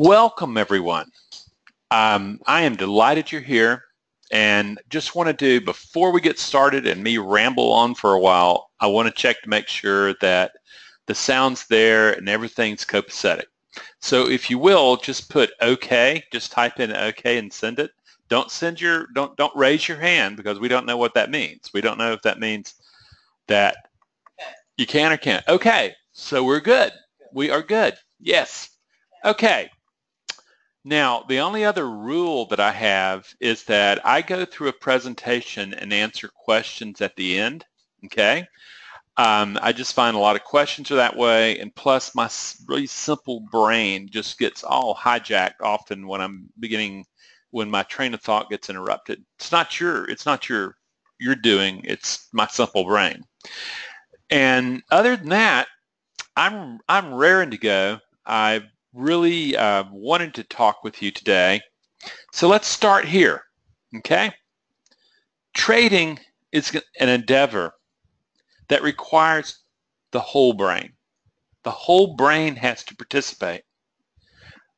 Welcome everyone. Um, I am delighted you're here and just want to do, before we get started and me ramble on for a while, I want to check to make sure that the sound's there and everything's copacetic. So if you will, just put OK, just type in OK and send it. Don't send your, don't, don't raise your hand because we don't know what that means. We don't know if that means that you can or can't. Okay, so we're good. We are good. Yes. Okay. Now, the only other rule that I have is that I go through a presentation and answer questions at the end, okay? Um, I just find a lot of questions are that way, and plus my really simple brain just gets all hijacked often when I'm beginning, when my train of thought gets interrupted. It's not your, it's not your, you're doing, it's my simple brain. And other than that, I'm, I'm raring to go. I've really uh, wanted to talk with you today. So let's start here, okay? Trading is an endeavor that requires the whole brain. The whole brain has to participate,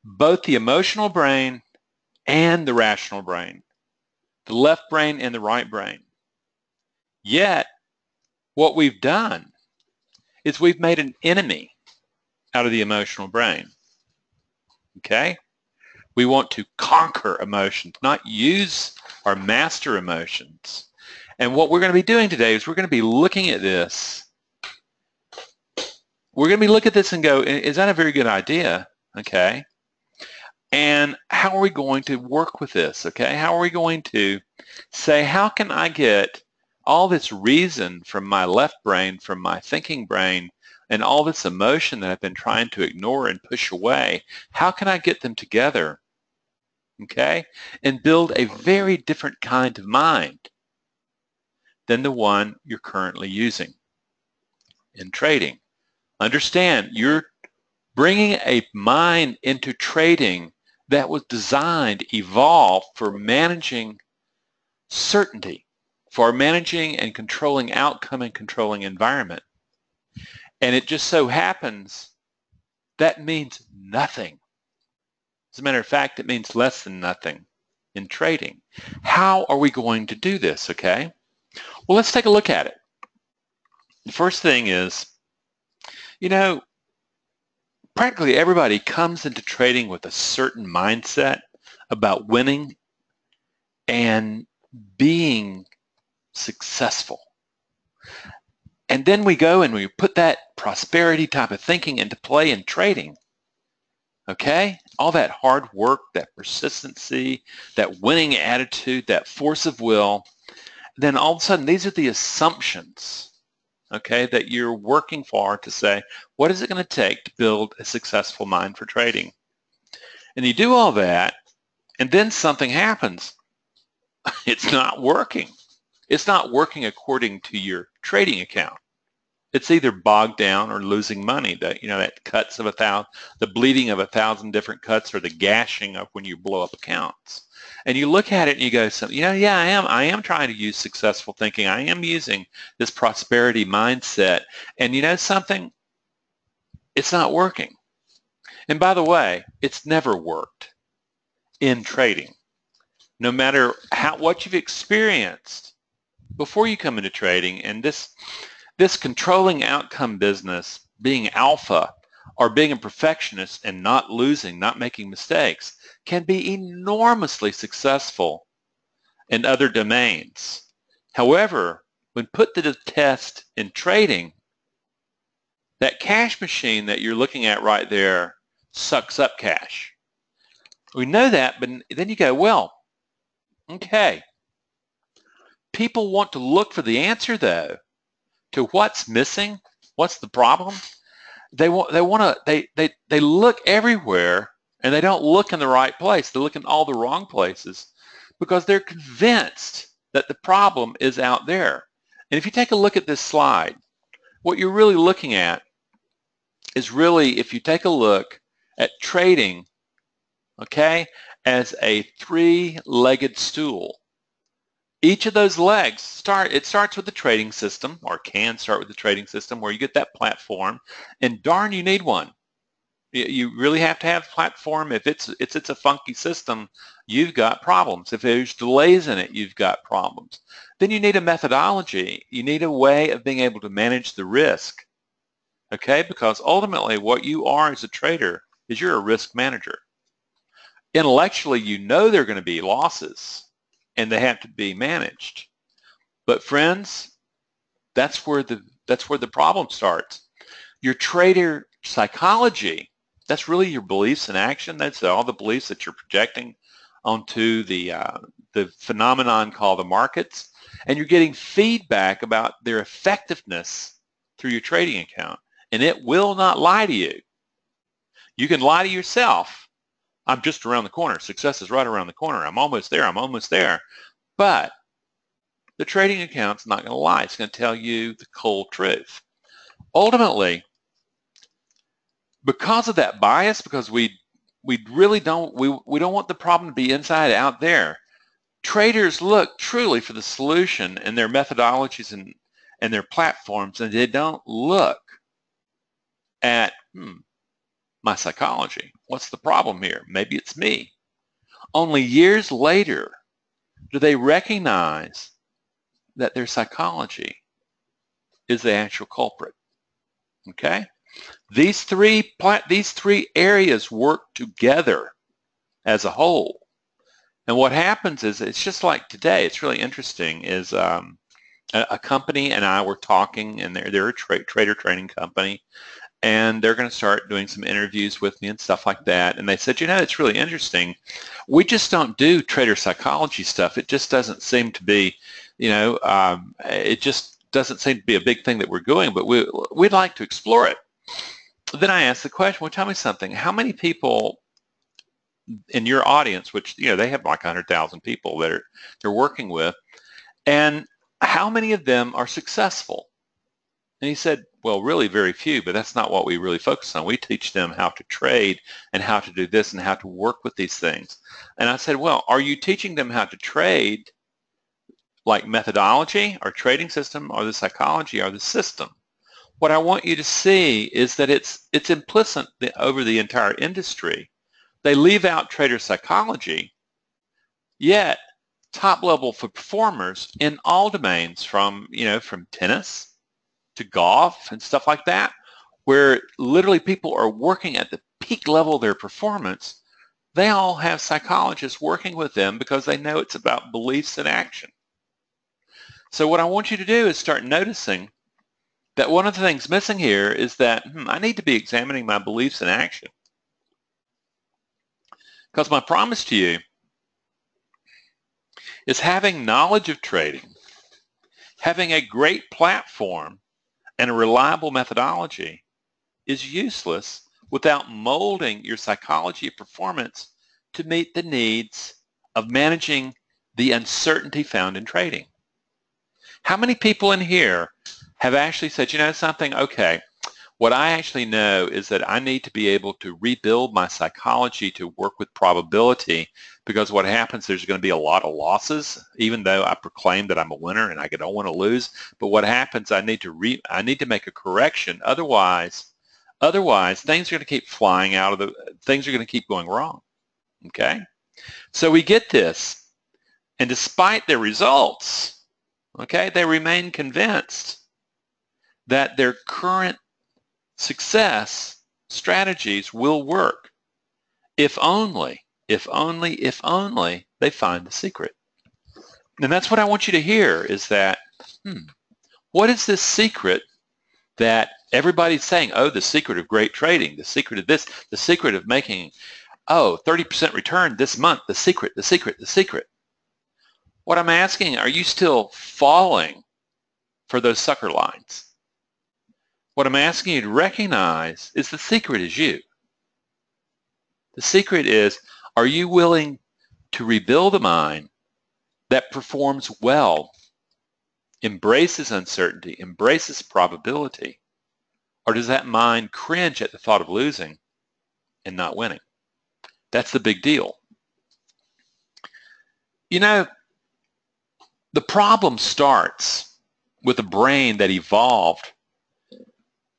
both the emotional brain and the rational brain, the left brain and the right brain. Yet, what we've done is we've made an enemy out of the emotional brain. Okay? We want to conquer emotions, not use or master emotions. And what we're going to be doing today is we're going to be looking at this. We're going to be looking at this and go, is that a very good idea? Okay. And how are we going to work with this? Okay. How are we going to say, how can I get all this reason from my left brain, from my thinking brain, and all this emotion that I've been trying to ignore and push away, how can I get them together? Okay? And build a very different kind of mind than the one you're currently using in trading. Understand, you're bringing a mind into trading that was designed, evolved for managing certainty, for managing and controlling outcome and controlling environment. And it just so happens that means nothing. As a matter of fact, it means less than nothing in trading. How are we going to do this, okay? Well, let's take a look at it. The first thing is, you know, practically everybody comes into trading with a certain mindset about winning and being successful. And then we go and we put that prosperity type of thinking into play in trading. Okay? All that hard work, that persistency, that winning attitude, that force of will. Then all of a sudden, these are the assumptions, okay, that you're working for to say, what is it going to take to build a successful mind for trading? And you do all that, and then something happens. It's not working. It's not working according to your trading account. It's either bogged down or losing money. That you know that cuts of a thousand, the bleeding of a thousand different cuts, or the gashing of when you blow up accounts. And you look at it and you go, so, you know, yeah, I am. I am trying to use successful thinking. I am using this prosperity mindset. And you know something? It's not working. And by the way, it's never worked in trading. No matter how what you've experienced before you come into trading and this this controlling outcome business being alpha or being a perfectionist and not losing, not making mistakes can be enormously successful in other domains. However, when put to the test in trading, that cash machine that you're looking at right there sucks up cash. We know that, but then you go, well, okay, people want to look for the answer though to what's missing, what's the problem. They want they want to they they they look everywhere and they don't look in the right place. They look in all the wrong places because they're convinced that the problem is out there. And if you take a look at this slide, what you're really looking at is really if you take a look at trading, okay, as a three-legged stool. Each of those legs start, it starts with the trading system or can start with the trading system where you get that platform and darn you need one. You really have to have platform. If it's, it's, it's a funky system, you've got problems. If there's delays in it, you've got problems. Then you need a methodology. You need a way of being able to manage the risk. Okay, because ultimately what you are as a trader is you're a risk manager. Intellectually, you know there are going to be losses and they have to be managed. But friends, that's where the that's where the problem starts. Your trader psychology, that's really your beliefs in action. That's all the beliefs that you're projecting onto the uh, the phenomenon called the markets, and you're getting feedback about their effectiveness through your trading account, and it will not lie to you. You can lie to yourself. I'm just around the corner. Success is right around the corner. I'm almost there. I'm almost there. But the trading account's not going to lie. It's going to tell you the cold truth. Ultimately, because of that bias, because we we really don't we, we don't want the problem to be inside out there. Traders look truly for the solution in their methodologies and, and their platforms, and they don't look at hmm, my psychology. What's the problem here? Maybe it's me. Only years later do they recognize that their psychology is the actual culprit. Okay? These three, these three areas work together as a whole. And what happens is, it's just like today, it's really interesting, is um, a, a, company and I were talking, and they're, they're a tra trader training company, and they're going to start doing some interviews with me and stuff like that. And they said, you know, it's really interesting. We just don't do trader psychology stuff. It just doesn't seem to be, you know, um, it just doesn't seem to be a big thing that we're doing, but we, we'd like to explore it then I asked the question, well, tell me something. How many people in your audience, which, you know, they have like 100,000 people that are, they're working with, and how many of them are successful? And he said, well, really very few, but that's not what we really focus on. We teach them how to trade and how to do this and how to work with these things. And I said, well, are you teaching them how to trade like methodology or trading system or the psychology or the system? what I want you to see is that it's, it's implicit over the entire industry. They leave out trader psychology, yet top level for performers in all domains from, you know, from tennis to golf and stuff like that, where literally people are working at the peak level of their performance, they all have psychologists working with them because they know it's about beliefs and action. So what I want you to do is start noticing that one of the things missing here is that hmm, I need to be examining my beliefs in action. Because my promise to you is having knowledge of trading, having a great platform and a reliable methodology is useless without molding your psychology of performance to meet the needs of managing the uncertainty found in trading. How many people in here have actually said, you know something, okay, what I actually know is that I need to be able to rebuild my psychology to work with probability because what happens, there's going to be a lot of losses, even though I proclaim that I'm a winner and I don't want to lose. But what happens, I need to re, I need to make a correction. Otherwise, otherwise, things are going to keep flying out of the, things are going to keep going wrong. Okay? So we get this, and despite their results, okay, they remain convinced that their current success strategies will work if only, if only, if only they find the secret. And that's what I want you to hear is that, hmm, what is this secret that everybody's saying, oh, the secret of great trading, the secret of this, the secret of making, oh, 30% return this month, the secret, the secret, the secret. What I'm asking, are you still falling for those sucker lines? What I'm asking you to recognize is the secret is you. The secret is, are you willing to rebuild a mind that performs well, embraces uncertainty, embraces probability, or does that mind cringe at the thought of losing and not winning? That's the big deal. You know, the problem starts with a brain that evolved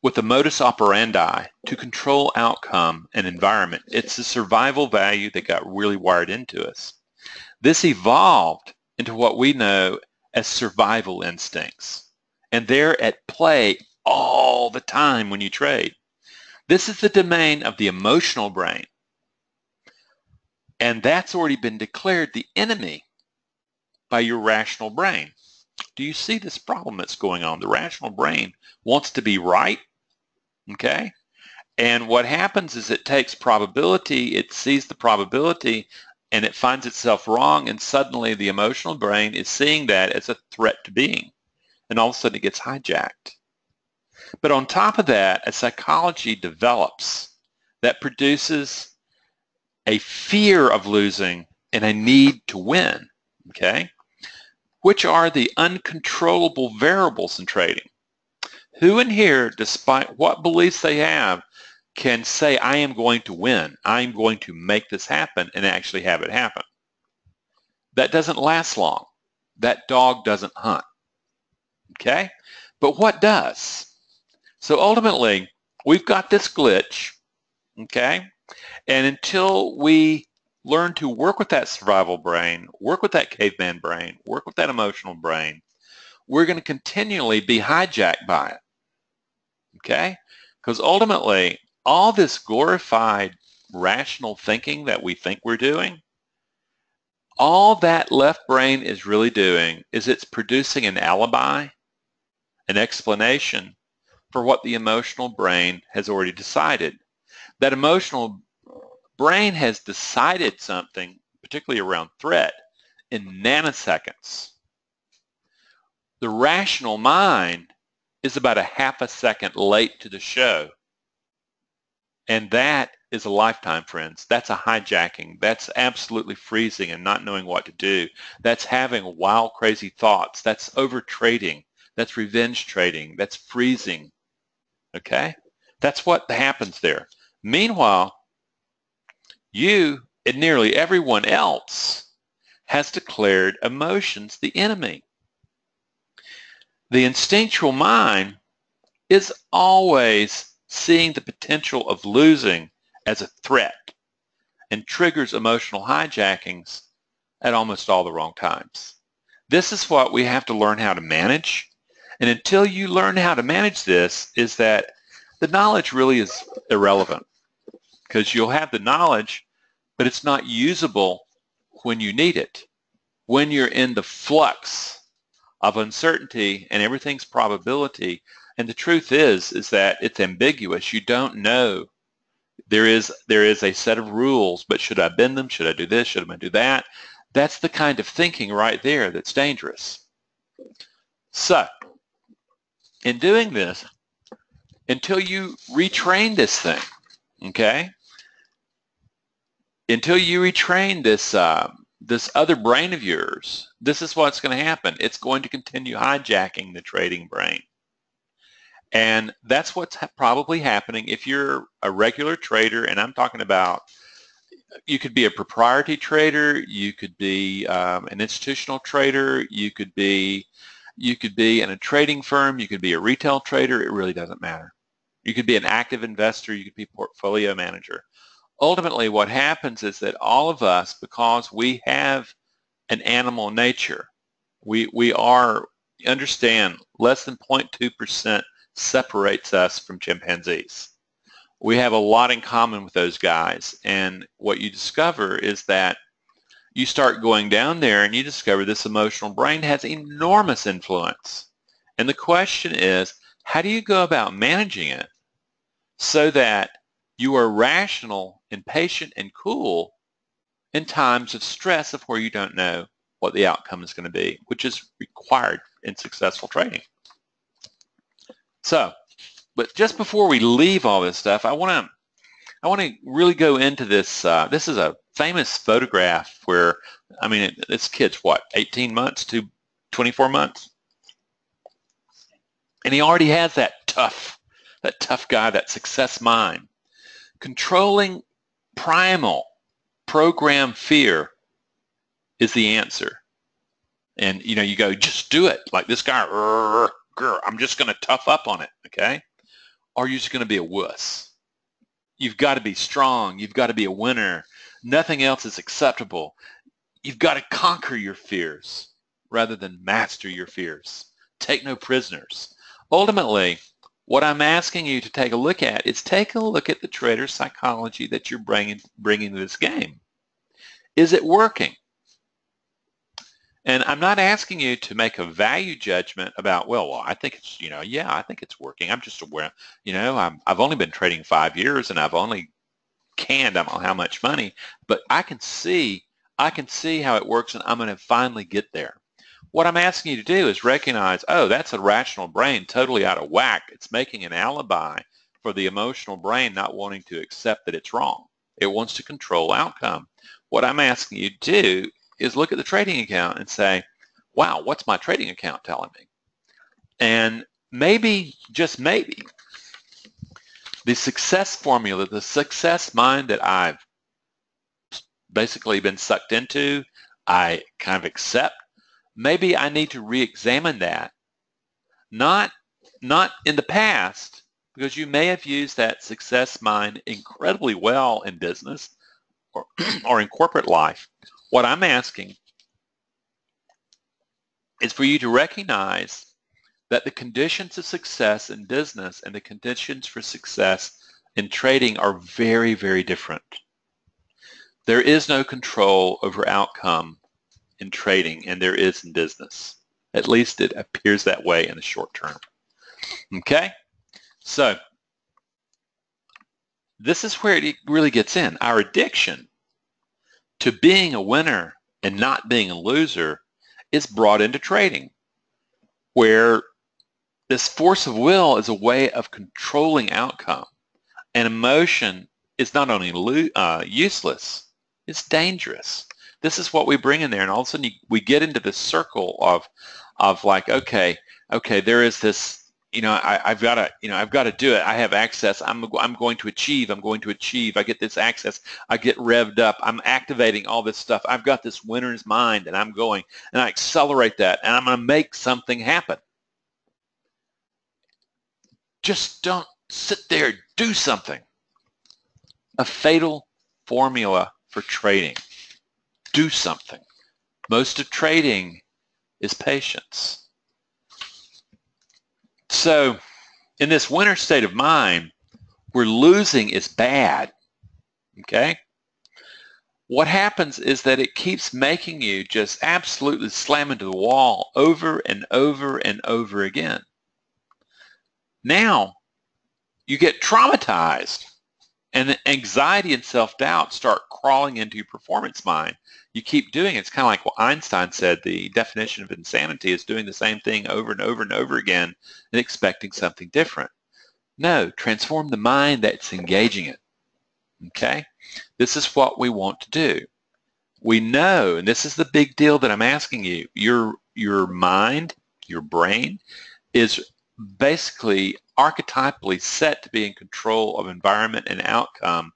with a modus operandi to control outcome and environment. It's the survival value that got really wired into us. This evolved into what we know as survival instincts. And they're at play all the time when you trade. This is the domain of the emotional brain. And that's already been declared the enemy by your rational brain. Do you see this problem that's going on? The rational brain wants to be right, okay? And what happens is it takes probability, it sees the probability, and it finds itself wrong, and suddenly the emotional brain is seeing that as a threat to being. And all of a sudden it gets hijacked. But on top of that, a psychology develops that produces a fear of losing and a need to win, okay? Which are the uncontrollable variables in trading. Who in here, despite what beliefs they have, can say, I am going to win, I'm going to make this happen, and actually have it happen? That doesn't last long. That dog doesn't hunt, okay? But what does? So ultimately, we've got this glitch, okay? And until we learn to work with that survival brain, work with that caveman brain, work with that emotional brain, we're going to continually be hijacked by it, okay? Because ultimately, all this glorified rational thinking that we think we're doing, all that left brain is really doing is it's producing an alibi, an explanation for what the emotional brain has already decided. That emotional brain has decided something, particularly around threat, in nanoseconds. The rational mind is about a half a second late to the show. And that is a lifetime, friends. That's a hijacking. That's absolutely freezing and not knowing what to do. That's having wild, crazy thoughts. That's over trading. That's revenge trading. That's freezing. Okay? That's what happens there. Meanwhile, you and nearly everyone else has declared emotions the enemy. The instinctual mind is always seeing the potential of losing as a threat and triggers emotional hijackings at almost all the wrong times. This is what we have to learn how to manage and until you learn how to manage this, is that the knowledge really is irrelevant because you'll have the knowledge, but it's not usable when you need it. When you're in the flux of uncertainty and everything's probability, and the truth is, is that it's ambiguous. You don't know. There is there is a set of rules, but should I bend them? Should I do this? Should I do that? That's the kind of thinking right there that's dangerous. So in doing this until you retrain this thing, okay? Until you retrain this uh, this other brain of yours, this is what's going to happen. It's going to continue hijacking the trading brain. And that's what's ha probably happening if you're a regular trader, and I'm talking about you could be a proprietary trader, you could be um, an institutional trader, you could be you could be in a trading firm. You could be a retail trader. It really doesn't matter. You could be an active investor. You could be portfolio manager. Ultimately, what happens is that all of us, because we have an animal nature, we, we are, understand, less than 0.2% separates us from chimpanzees. We have a lot in common with those guys. And what you discover is that you start going down there and you discover this emotional brain has enormous influence. And the question is, how do you go about managing it so that you are rational and patient and cool in times of stress of where you don't know what the outcome is going to be, which is required in successful trading. So, but just before we leave all this stuff, I want to I want to really go into this. Uh, this is a famous photograph where, I mean, this kid's what, 18 months to 24 months? And he already has that tough, that tough guy, that success mind. Controlling primal program fear is the answer. And, you know, you go, just do it. Like this guy, I'm just going to tough up on it, okay? or you're just going to be a wuss. You've got to be strong. You've got to be a winner. Nothing else is acceptable. You've got to conquer your fears rather than master your fears. Take no prisoners. Ultimately, what I'm asking you to take a look at is take a look at the trader psychology that you're bringing, bringing to this game. Is it working? And I'm not asking you to make a value judgment about, well, well, I think it's, you know, yeah, I think it's working. I'm just aware, you know, I'm, I've only been trading five years and I've only canned, I don't know how much money, but I can see, I can see how it works and I'm going to finally get there. What I'm asking you to do is recognize, oh, that's a rational brain totally out of whack. It's making an alibi for the emotional brain not wanting to accept that it's wrong. It wants to control outcome. What I'm asking you to do is look at the trading account and say, wow, what's my trading account telling me? And maybe, just maybe, the success formula, the success mind that I've basically been sucked into, I kind of accept, maybe I need to re-examine that. Not, not in the past, because you may have used that success mind incredibly well in business or, or in corporate life, what I'm asking is for you to recognize that the conditions of success in business and the conditions for success in trading are very, very different. There is no control over outcome in trading and there is in business. At least it appears that way in the short term. Okay? So this is where it really gets in. Our addiction to being a winner and not being a loser is brought into trading, where this force of will is a way of controlling outcome. And emotion is not only uh, useless, it's dangerous. This is what we bring in there, and all of a sudden you, we get into this circle of, of like, okay, okay, there is this you know, I, have got to, you know, I've got to do it. I have access. I'm, I'm going to achieve. I'm going to achieve. I get this access. I get revved up. I'm activating all this stuff. I've got this winner's mind and I'm going and I accelerate that and I'm going to make something happen. Just don't sit there. Do something. A fatal formula for trading. Do something. Most of trading is patience. So in this winter state of mind, where losing is bad, okay? What happens is that it keeps making you just absolutely slam into the wall over and over and over again. Now, you get traumatized and anxiety and self-doubt start crawling into your performance mind you keep doing it. It's kind of like what Einstein said, the definition of insanity is doing the same thing over and over and over again and expecting something different. No, transform the mind that's engaging it. Okay? This is what we want to do. We know, and this is the big deal that I'm asking you, your, your mind, your brain, is basically archetypally set to be in control of environment and outcome.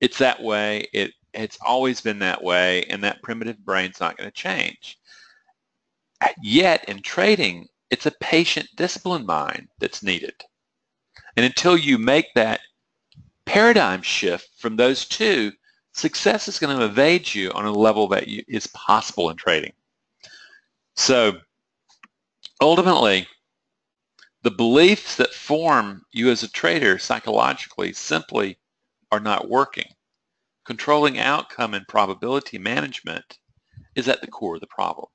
It's that way. It it's always been that way, and that primitive brain's not going to change. Yet, in trading, it's a patient, disciplined mind that's needed. And until you make that paradigm shift from those two, success is going to evade you on a level that you, is possible in trading. So ultimately, the beliefs that form you as a trader psychologically simply are not working controlling outcome and probability management is at the core of the problem.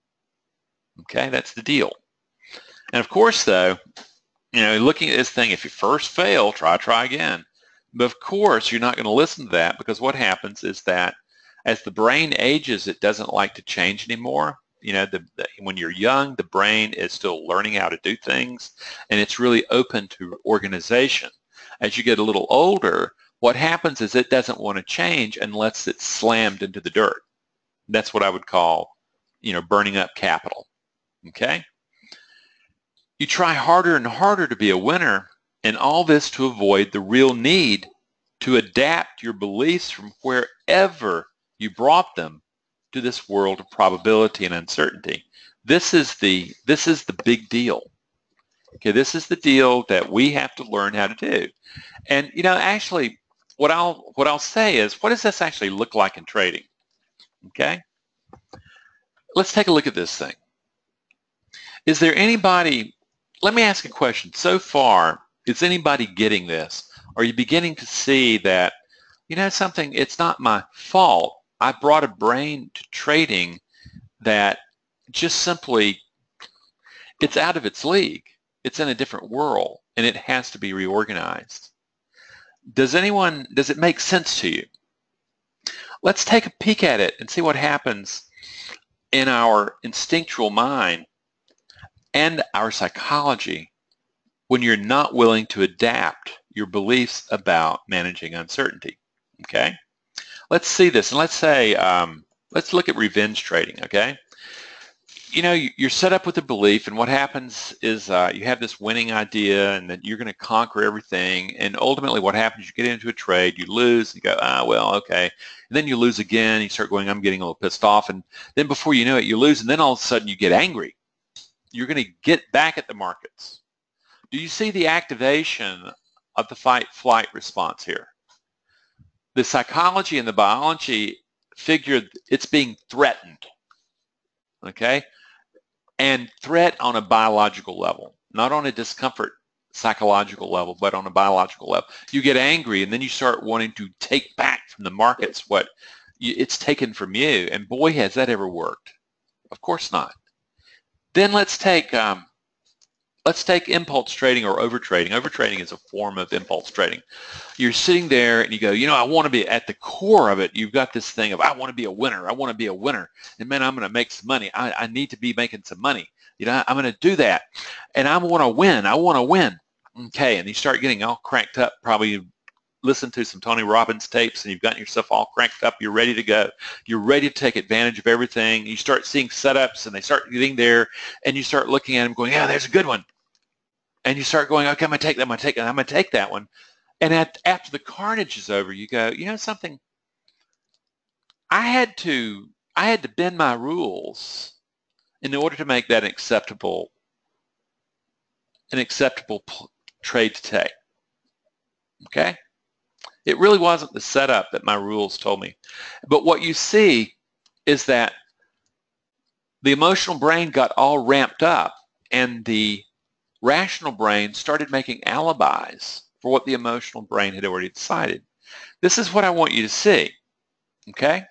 Okay, that's the deal. And of course, though, you know, looking at this thing, if you first fail, try, try again. But of course, you're not going to listen to that because what happens is that as the brain ages, it doesn't like to change anymore. You know, the, the, when you're young, the brain is still learning how to do things, and it's really open to organization. As you get a little older, what happens is it doesn't want to change unless it's slammed into the dirt. That's what I would call, you know, burning up capital. Okay? You try harder and harder to be a winner, and all this to avoid the real need to adapt your beliefs from wherever you brought them to this world of probability and uncertainty. This is the this is the big deal. Okay, this is the deal that we have to learn how to do. And you know, actually, what I'll what I'll say is, what does this actually look like in trading? Okay, let's take a look at this thing. Is there anybody? Let me ask a question. So far, is anybody getting this? Are you beginning to see that? You know something? It's not my fault. I brought a brain to trading that just simply it's out of its league. It's in a different world and it has to be reorganized. Does anyone, does it make sense to you? Let's take a peek at it and see what happens in our instinctual mind and our psychology when you're not willing to adapt your beliefs about managing uncertainty. Okay? Let's see this. And let's say, um, let's look at revenge trading. Okay? you know, you're set up with a belief, and what happens is uh, you have this winning idea, and that you're going to conquer everything. And ultimately, what happens? You get into a trade, you lose, you go, ah, well, okay. And then you lose again. You start going, I'm getting a little pissed off, and then before you know it, you lose, and then all of a sudden you get angry. You're going to get back at the markets. Do you see the activation of the fight-flight response here? The psychology and the biology figured it's being threatened. Okay, and threat on a biological level, not on a discomfort psychological level, but on a biological level. You get angry and then you start wanting to take back from the markets what you, it's taken from you. And boy, has that ever worked. Of course not. Then let's take um, let's take impulse trading or overtrading. Overtrading is a form of impulse trading. You're sitting there and you go, you know, I want to be at the core of it. You've got this thing of, I want to be a winner. I want to be a winner. And man, I'm going to make some money. I, I need to be making some money. You know, I'm going to do that. And I want to win. I want to win. Okay. And you start getting all cranked up, probably listen to some Tony Robbins tapes and you've gotten yourself all cranked up. You're ready to go. You're ready to take advantage of everything. You start seeing setups and they start getting there and you start looking at them going, yeah, there's a good one. And you start going, okay, I'm going to take that. I'm going to take that. I'm going to take that one. And at, after the carnage is over, you go, you know something? I had to, I had to bend my rules in order to make that acceptable, an acceptable trade to take. Okay? It really wasn't the setup that my rules told me. But what you see is that the emotional brain got all ramped up and the rational brain started making alibis for what the emotional brain had already decided. This is what I want you to see, okay?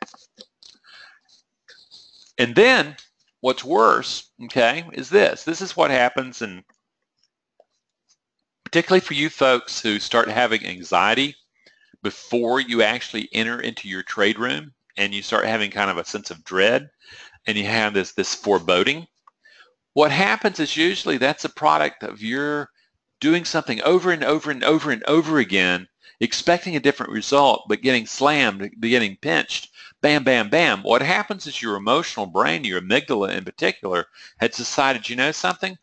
And then what's worse, okay, is this. This is what happens and particularly for you folks who start having anxiety before you actually enter into your trade room and you start having kind of a sense of dread and you have this this foreboding what happens is usually that's a product of your doing something over and over and over and over again expecting a different result but getting slammed getting pinched. Bam bam bam. What happens is your emotional brain your amygdala in particular has decided you know something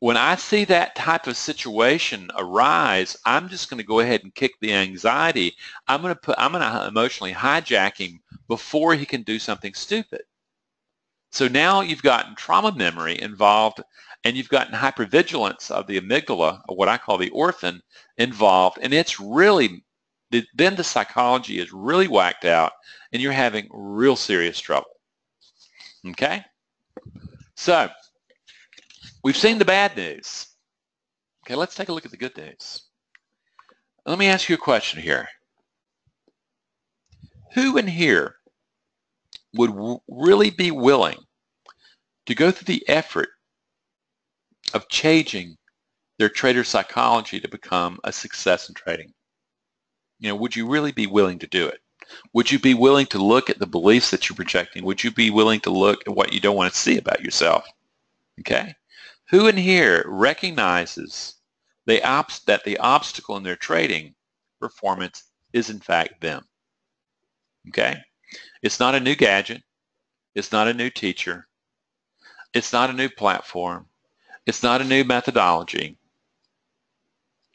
when I see that type of situation arise, I'm just going to go ahead and kick the anxiety. I'm going to put, I'm going to emotionally hijack him before he can do something stupid. So now you've gotten trauma memory involved and you've gotten hypervigilance of the amygdala, or what I call the orphan, involved. And it's really, then the psychology is really whacked out and you're having real serious trouble. Okay? So We've seen the bad news. Okay, let's take a look at the good news. Let me ask you a question here. Who in here would really be willing to go through the effort of changing their trader psychology to become a success in trading? You know, would you really be willing to do it? Would you be willing to look at the beliefs that you're projecting? Would you be willing to look at what you don't want to see about yourself? Okay? Who in here recognizes the that the obstacle in their trading performance is in fact them? Okay? It's not a new gadget. It's not a new teacher. It's not a new platform. It's not a new methodology.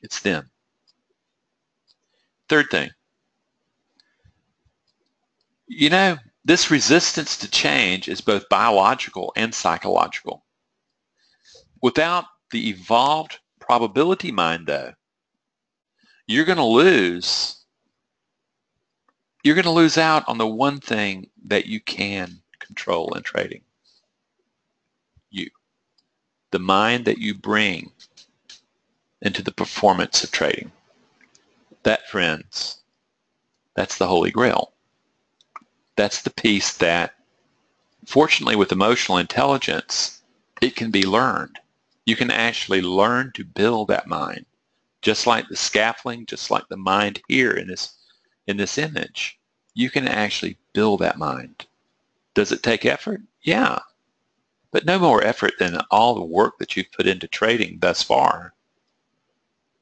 It's them. Third thing. You know, this resistance to change is both biological and psychological without the evolved probability mind, though, you're going to lose you're going to lose out on the one thing that you can control in trading. You. The mind that you bring into the performance of trading. That, friends, that's the Holy Grail. That's the piece that, fortunately with emotional intelligence, it can be learned. You can actually learn to build that mind, just like the scaffolding, just like the mind here in this in this image, you can actually build that mind. Does it take effort? Yeah. But no more effort than all the work that you've put into trading thus far.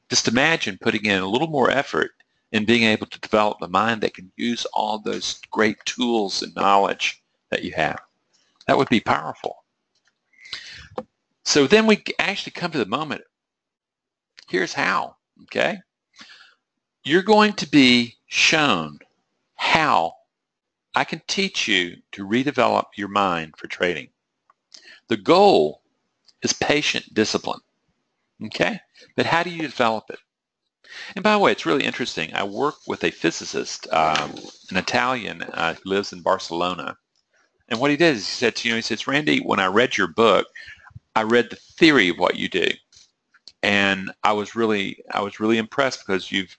Just imagine putting in a little more effort in being able to develop the mind that can use all those great tools and knowledge that you have. That would be powerful. So then we actually come to the moment. Here's how, okay? You're going to be shown how I can teach you to redevelop your mind for trading. The goal is patient discipline. Okay? But how do you develop it? And by the way, it's really interesting. I work with a physicist, um, an Italian uh, who lives in Barcelona. And what he did is he said to you, know, he says, Rande, when I read your book, I read the theory of what you do. And I was really, I was really impressed because you've,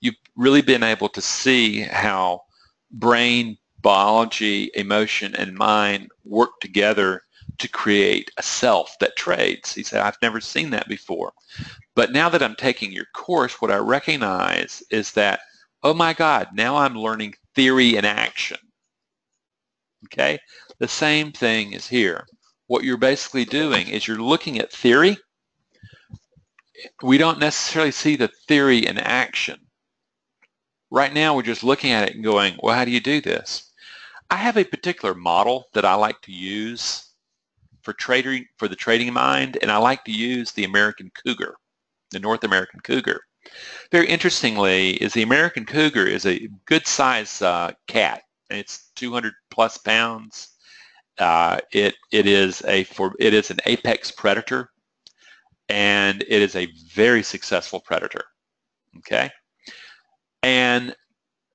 you've really been able to see how brain, biology, emotion, and mind work together to create a self that trades. He said, I've never seen that before. But now that I'm taking your course, what I recognize is that, oh my God, now I'm learning theory and action. Okay? The same thing is here. What you're basically doing is you're looking at theory. We don't necessarily see the theory in action. Right now, we're just looking at it and going, well, how do you do this? I have a particular model that I like to use for trading for the trading mind, and I like to use the American Cougar, the North American Cougar. Very interestingly, is the American Cougar is a good size uh, cat. It's 200 plus pounds. Uh, it it is a for it is an apex predator, and it is a very successful predator. Okay, and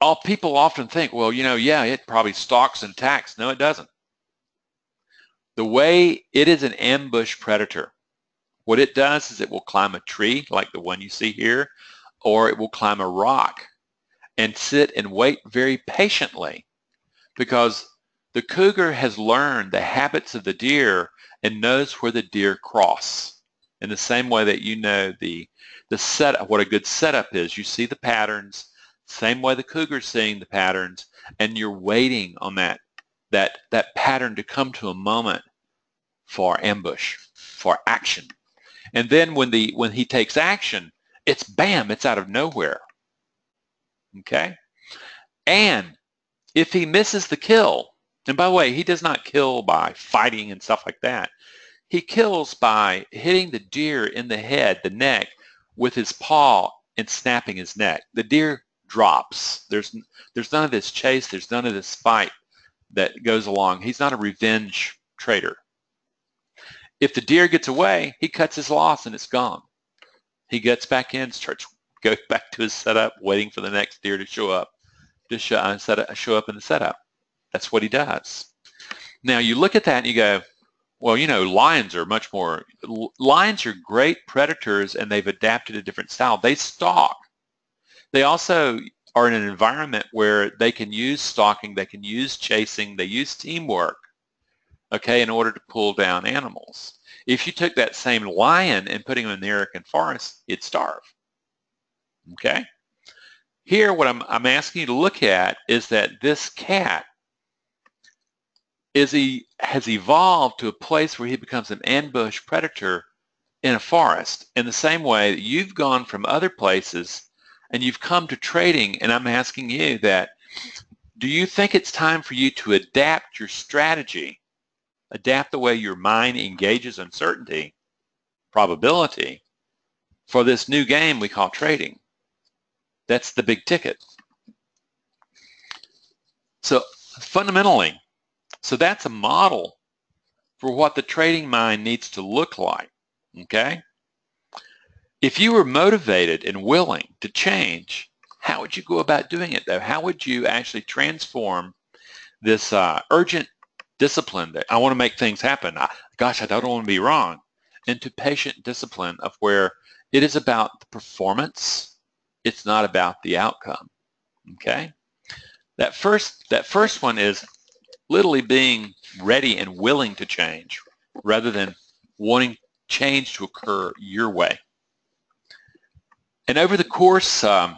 all people often think, well, you know, yeah, it probably stalks and attacks. No, it doesn't. The way it is an ambush predator, what it does is it will climb a tree like the one you see here, or it will climb a rock and sit and wait very patiently because the cougar has learned the habits of the deer and knows where the deer cross. In the same way that you know the the set what a good setup is. You see the patterns, same way the cougar's seeing the patterns, and you're waiting on that that that pattern to come to a moment for ambush, for action. And then when the when he takes action, it's bam, it's out of nowhere. Okay? And if he misses the kill, and by the way, he does not kill by fighting and stuff like that. He kills by hitting the deer in the head, the neck, with his paw and snapping his neck. The deer drops. There's there's none of this chase. There's none of this fight that goes along. He's not a revenge trader. If the deer gets away, he cuts his loss and it's gone. He gets back in, starts goes back to his setup, waiting for the next deer to show up, to show, uh, set up, show up in the setup. That's what he does. Now you look at that and you go, well, you know, lions are much more. Lions are great predators, and they've adapted a different style. They stalk. They also are in an environment where they can use stalking, they can use chasing, they use teamwork okay, in order to pull down animals. If you took that same lion and put him in the American forest, he'd starve. Okay? Here, what I'm, I'm asking you to look at is that this cat is he has evolved to a place where he becomes an ambush predator in a forest in the same way that you've gone from other places and you've come to trading and I'm asking you that do you think it's time for you to adapt your strategy adapt the way your mind engages uncertainty, probability, for this new game we call trading. That's the big ticket. So fundamentally, so that's a model for what the trading mind needs to look like, okay? If you were motivated and willing to change, how would you go about doing it though? How would you actually transform this uh, urgent discipline that I want to make things happen? I, gosh, I don't want to be wrong into patient discipline of where it is about the performance. It's not about the outcome. Okay? That first, that first one is literally being ready and willing to change rather than wanting change to occur your way. And over the course, um,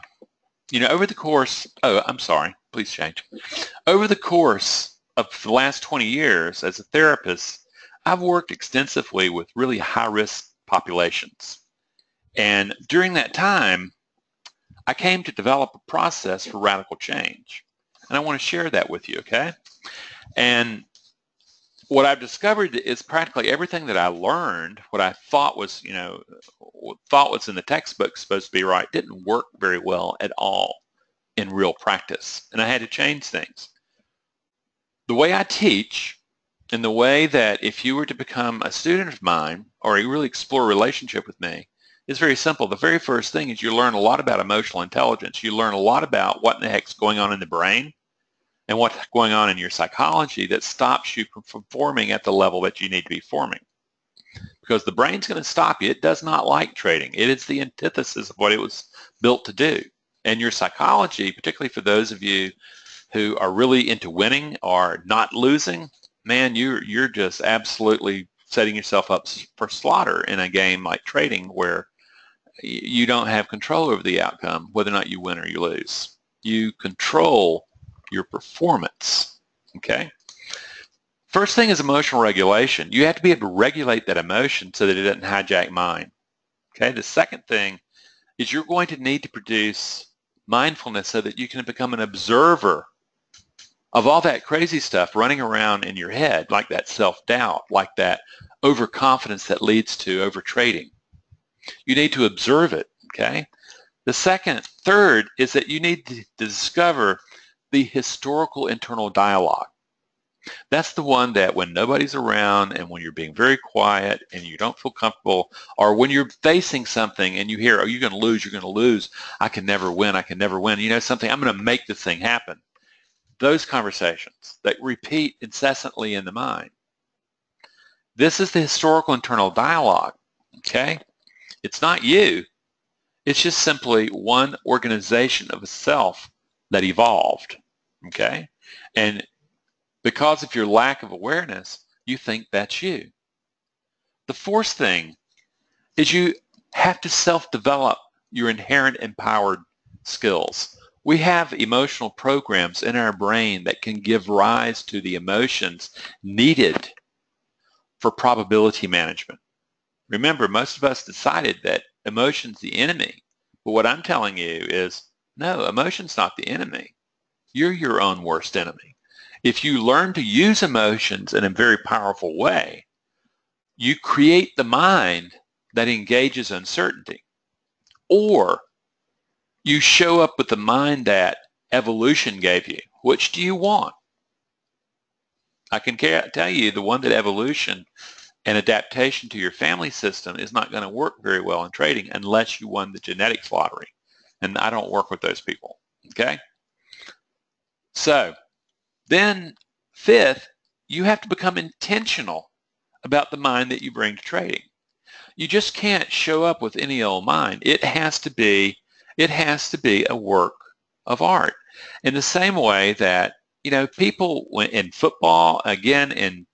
you know, over the course, oh, I'm sorry, please change. Over the course of the last 20 years as a therapist, I've worked extensively with really high-risk populations. And during that time, I came to develop a process for radical change. And I want to share that with you, okay? And what I've discovered is practically everything that I learned, what I thought was, you know, thought was in the textbook supposed to be right, didn't work very well at all in real practice. And I had to change things. The way I teach and the way that if you were to become a student of mine or you really explore a relationship with me, is very simple. The very first thing is you learn a lot about emotional intelligence. You learn a lot about what in the heck's going on in the brain and what's going on in your psychology that stops you from performing at the level that you need to be forming. Because the brain's going to stop you. It does not like trading. It is the antithesis of what it was built to do. And your psychology, particularly for those of you who are really into winning or not losing, man, you're, you're just absolutely setting yourself up for slaughter in a game like trading where you don't have control over the outcome, whether or not you win or you lose. You control your performance, okay? First thing is emotional regulation. You have to be able to regulate that emotion so that it doesn't hijack mind. Okay, the second thing is you're going to need to produce mindfulness so that you can become an observer of all that crazy stuff running around in your head, like that self-doubt, like that overconfidence that leads to overtrading. You need to observe it, okay? The second, third, is that you need to discover the historical internal dialogue. That's the one that when nobody's around and when you're being very quiet and you don't feel comfortable or when you're facing something and you hear, oh, you're going to lose, you're going to lose, I can never win, I can never win. You know something, I'm going to make this thing happen. Those conversations that repeat incessantly in the mind. This is the historical internal dialogue, okay? It's not you. It's just simply one organization of a self that evolved, okay? And because of your lack of awareness, you think that's you. The fourth thing is you have to self-develop your inherent empowered skills. We have emotional programs in our brain that can give rise to the emotions needed for probability management. Remember, most of us decided that emotion's the enemy. But what I'm telling you is, no, emotion's not the enemy. You're your own worst enemy. If you learn to use emotions in a very powerful way, you create the mind that engages uncertainty. Or you show up with the mind that evolution gave you. Which do you want? I can tell you the one that evolution and adaptation to your family system is not going to work very well in trading unless you won the genetics lottery. And I don't work with those people. Okay? So then fifth, you have to become intentional about the mind that you bring to trading. You just can't show up with any old mind. It has to be it has to be a work of art. In the same way that, you know, people in football, again in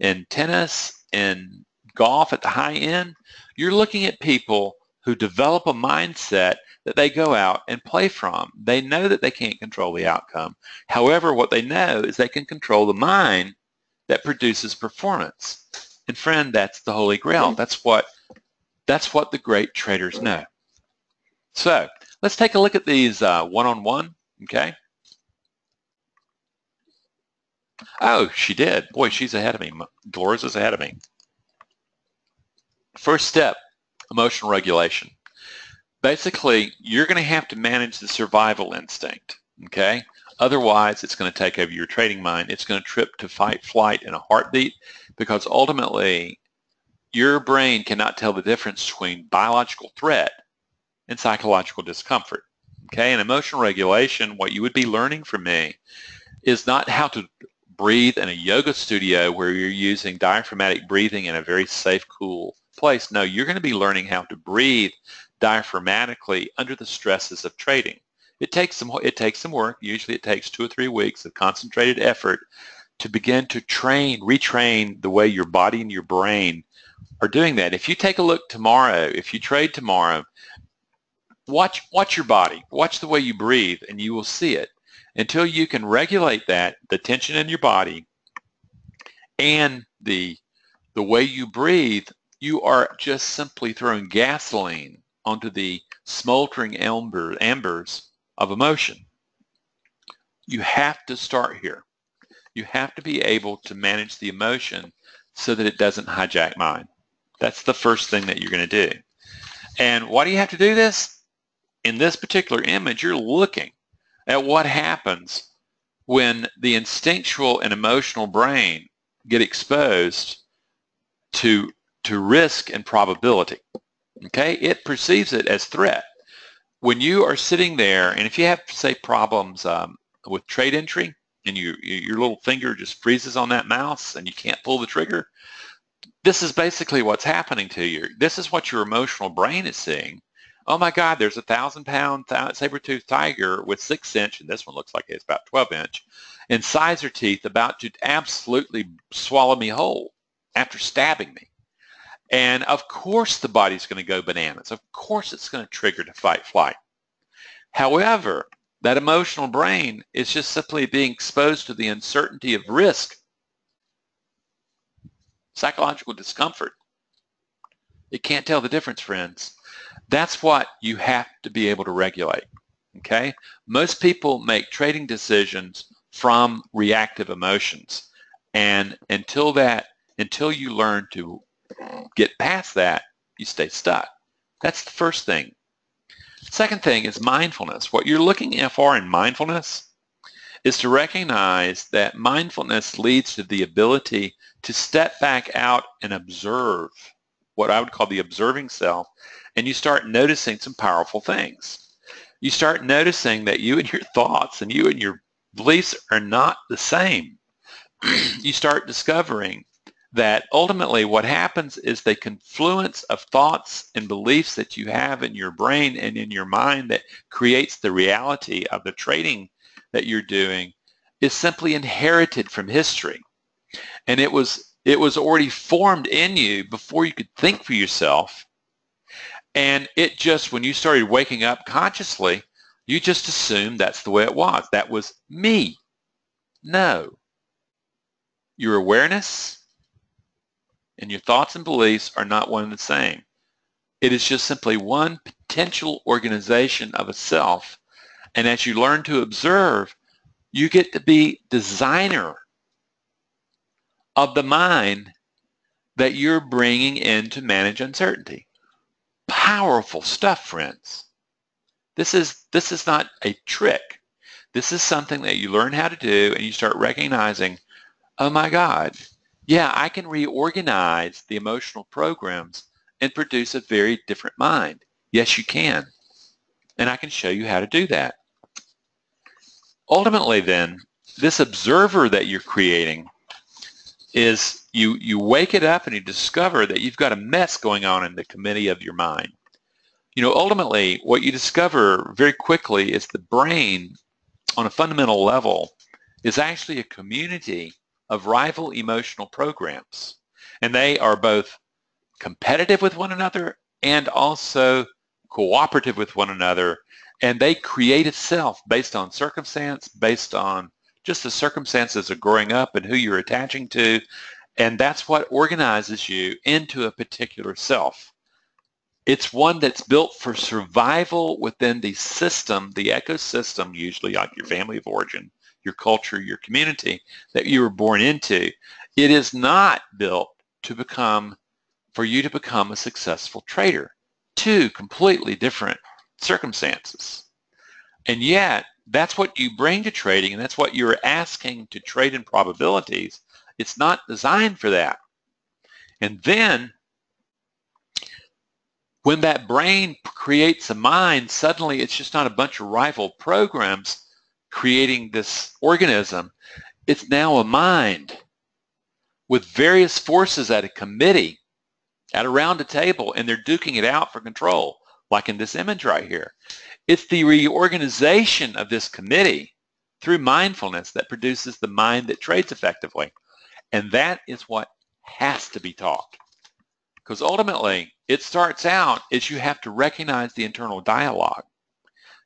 in tennis, in golf at the high end, you're looking at people who develop a mindset that they go out and play from. They know that they can't control the outcome. However, what they know is they can control the mind that produces performance. And friend, that's the holy grail. That's what that's what the great traders know. So let's take a look at these uh, one-on-one, okay? Oh, she did. Boy, she's ahead of me. Dolores is ahead of me. First step, emotional regulation. Basically, you're going to have to manage the survival instinct, okay? Otherwise, it's going to take over your trading mind. It's going to trip to fight, flight in a heartbeat because ultimately your brain cannot tell the difference between biological threat and psychological discomfort. Okay, and emotional regulation, what you would be learning from me is not how to breathe in a yoga studio where you're using diaphragmatic breathing in a very safe, cool place. No, you're going to be learning how to breathe diaphragmatically under the stresses of trading. It takes some it takes some work. Usually it takes two or three weeks of concentrated effort to begin to train, retrain the way your body and your brain are doing that. If you take a look tomorrow, if you trade tomorrow, watch watch your body, watch the way you breathe, and you will see it. Until you can regulate that, the tension in your body and the the way you breathe, you are just simply throwing gasoline onto the smoldering embers of emotion. You have to start here. You have to be able to manage the emotion so that it doesn't hijack mine. That's the first thing that you're going to do. And why do you have to do this? In this particular image, you're looking at what happens when the instinctual and emotional brain get exposed to, to risk and probability. Okay? It perceives it as threat. When you are sitting there, and if you have, say, problems um, with trade entry, and you, your little finger just freezes on that mouse and you can't pull the trigger, this is basically what's happening to you. This is what your emotional brain is seeing. Oh my God, there's a thousand pound saber tooth tiger with six inch, and this one looks like it's about 12 inch, incisor teeth about to absolutely swallow me whole after stabbing me. And of course the body's going to go bananas. Of course it's going to trigger to fight flight. However, that emotional brain is just simply being exposed to the uncertainty of risk psychological discomfort. It can't tell the difference, friends. That's what you have to be able to regulate. Okay? Most people make trading decisions from reactive emotions. And until that, until you learn to get past that, you stay stuck. That's the first thing. Second thing is mindfulness. What you're looking for in mindfulness is to recognize that mindfulness leads to the ability to step back out and observe what I would call the observing self, and you start noticing some powerful things. You start noticing that you and your thoughts and you and your beliefs are not the same. you start discovering that ultimately what happens is the confluence of thoughts and beliefs that you have in your brain and in your mind that creates the reality of the trading that you're doing is simply inherited from history. And it was it was already formed in you before you could think for yourself. And it just, when you started waking up consciously, you just assumed that's the way it was. That was me. No. Your awareness and your thoughts and beliefs are not one and the same. It is just simply one potential organization of a self and as you learn to observe, you get to be designer of the mind that you're bringing in to manage uncertainty. Powerful stuff, friends. This is, this is not a trick. This is something that you learn how to do and you start recognizing, oh my God, yeah, I can reorganize the emotional programs and produce a very different mind. Yes, you can. And I can show you how to do that. Ultimately then, this observer that you're creating is you, you wake it up and you discover that you've got a mess going on in the committee of your mind. You know, ultimately, what you discover very quickly is the brain, on a fundamental level, is actually a community of rival emotional programs. And they are both competitive with one another and also cooperative with one another and they create itself based on circumstance, based on just the circumstances of growing up and who you're attaching to, and that's what organizes you into a particular self. It's one that's built for survival within the system, the ecosystem, usually like your family of origin, your culture, your community that you were born into. It is not built to become, for you to become a successful trader. Two completely different circumstances. And yet, that's what you bring to trading, and that's what you're asking to trade in probabilities. It's not designed for that. And then When that brain creates a mind, suddenly it's just not a bunch of rival programs creating this organism. It's now a mind with various forces at a committee at around a table and they're duking it out for control, like in this image right here. It's the reorganization of this committee through mindfulness that produces the mind that trades effectively. And that is what has to be taught. Because ultimately, it starts out as you have to recognize the internal dialogue.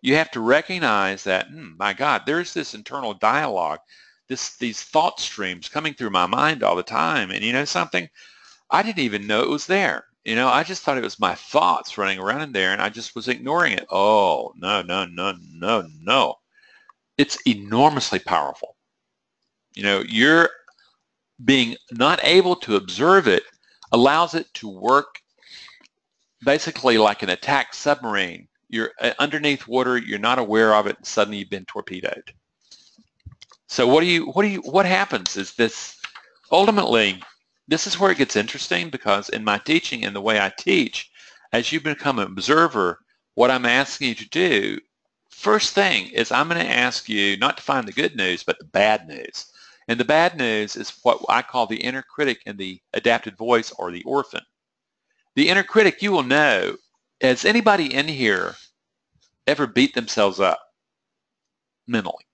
You have to recognize that, hmm, my God, there's this internal dialogue, this these thought streams coming through my mind all the time. And you know something? I didn't even know it was there. You know, I just thought it was my thoughts running around in there and I just was ignoring it. Oh, no, no, no, no, no. It's enormously powerful. You know, you're being not able to observe it allows it to work basically like an attack submarine. You're uh, underneath water, you're not aware of it, and suddenly you've been torpedoed. So what do you, what do you, what happens is this, ultimately, this is where it gets interesting because in my teaching and the way I teach, as you become an observer, what I'm asking you to do, first thing is I'm going to ask you not to find the good news, but the bad news. And the bad news is what I call the inner critic and the adapted voice or the orphan. The inner critic, you will know, has anybody in here ever beat themselves up mentally?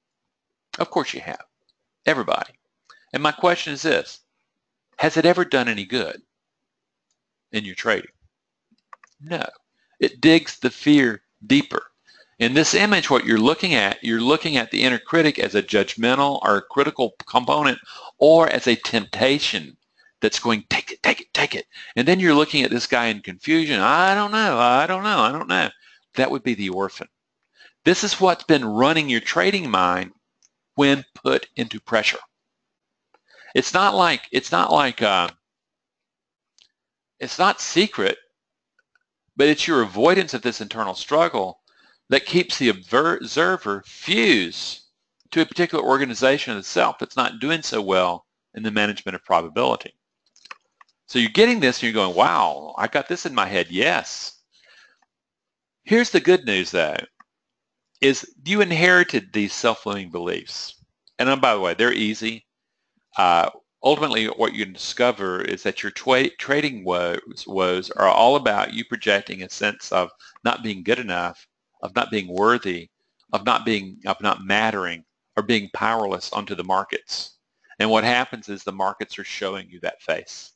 Of course you have. Everybody. And my question is this. Has it ever done any good in your trading? No. It digs the fear deeper. In this image, what you're looking at, you're looking at the inner critic as a judgmental or a critical component or as a temptation that's going, take it, take it, take it. And then you're looking at this guy in confusion. I don't know, I don't know, I don't know. That would be the orphan. This is what's been running your trading mind when put into pressure. It's not like it's not like uh, it's not secret, but it's your avoidance of this internal struggle that keeps the observer fused to a particular organization itself that's not doing so well in the management of probability. So you're getting this and you're going, wow, I got this in my head. Yes. Here's the good news though, is you inherited these self-limiting beliefs. And by the way, they're easy uh, ultimately what you discover is that your tra trading woes, woes are all about you projecting a sense of not being good enough, of not being worthy, of not being of not mattering, or being powerless onto the markets. And what happens is the markets are showing you that face.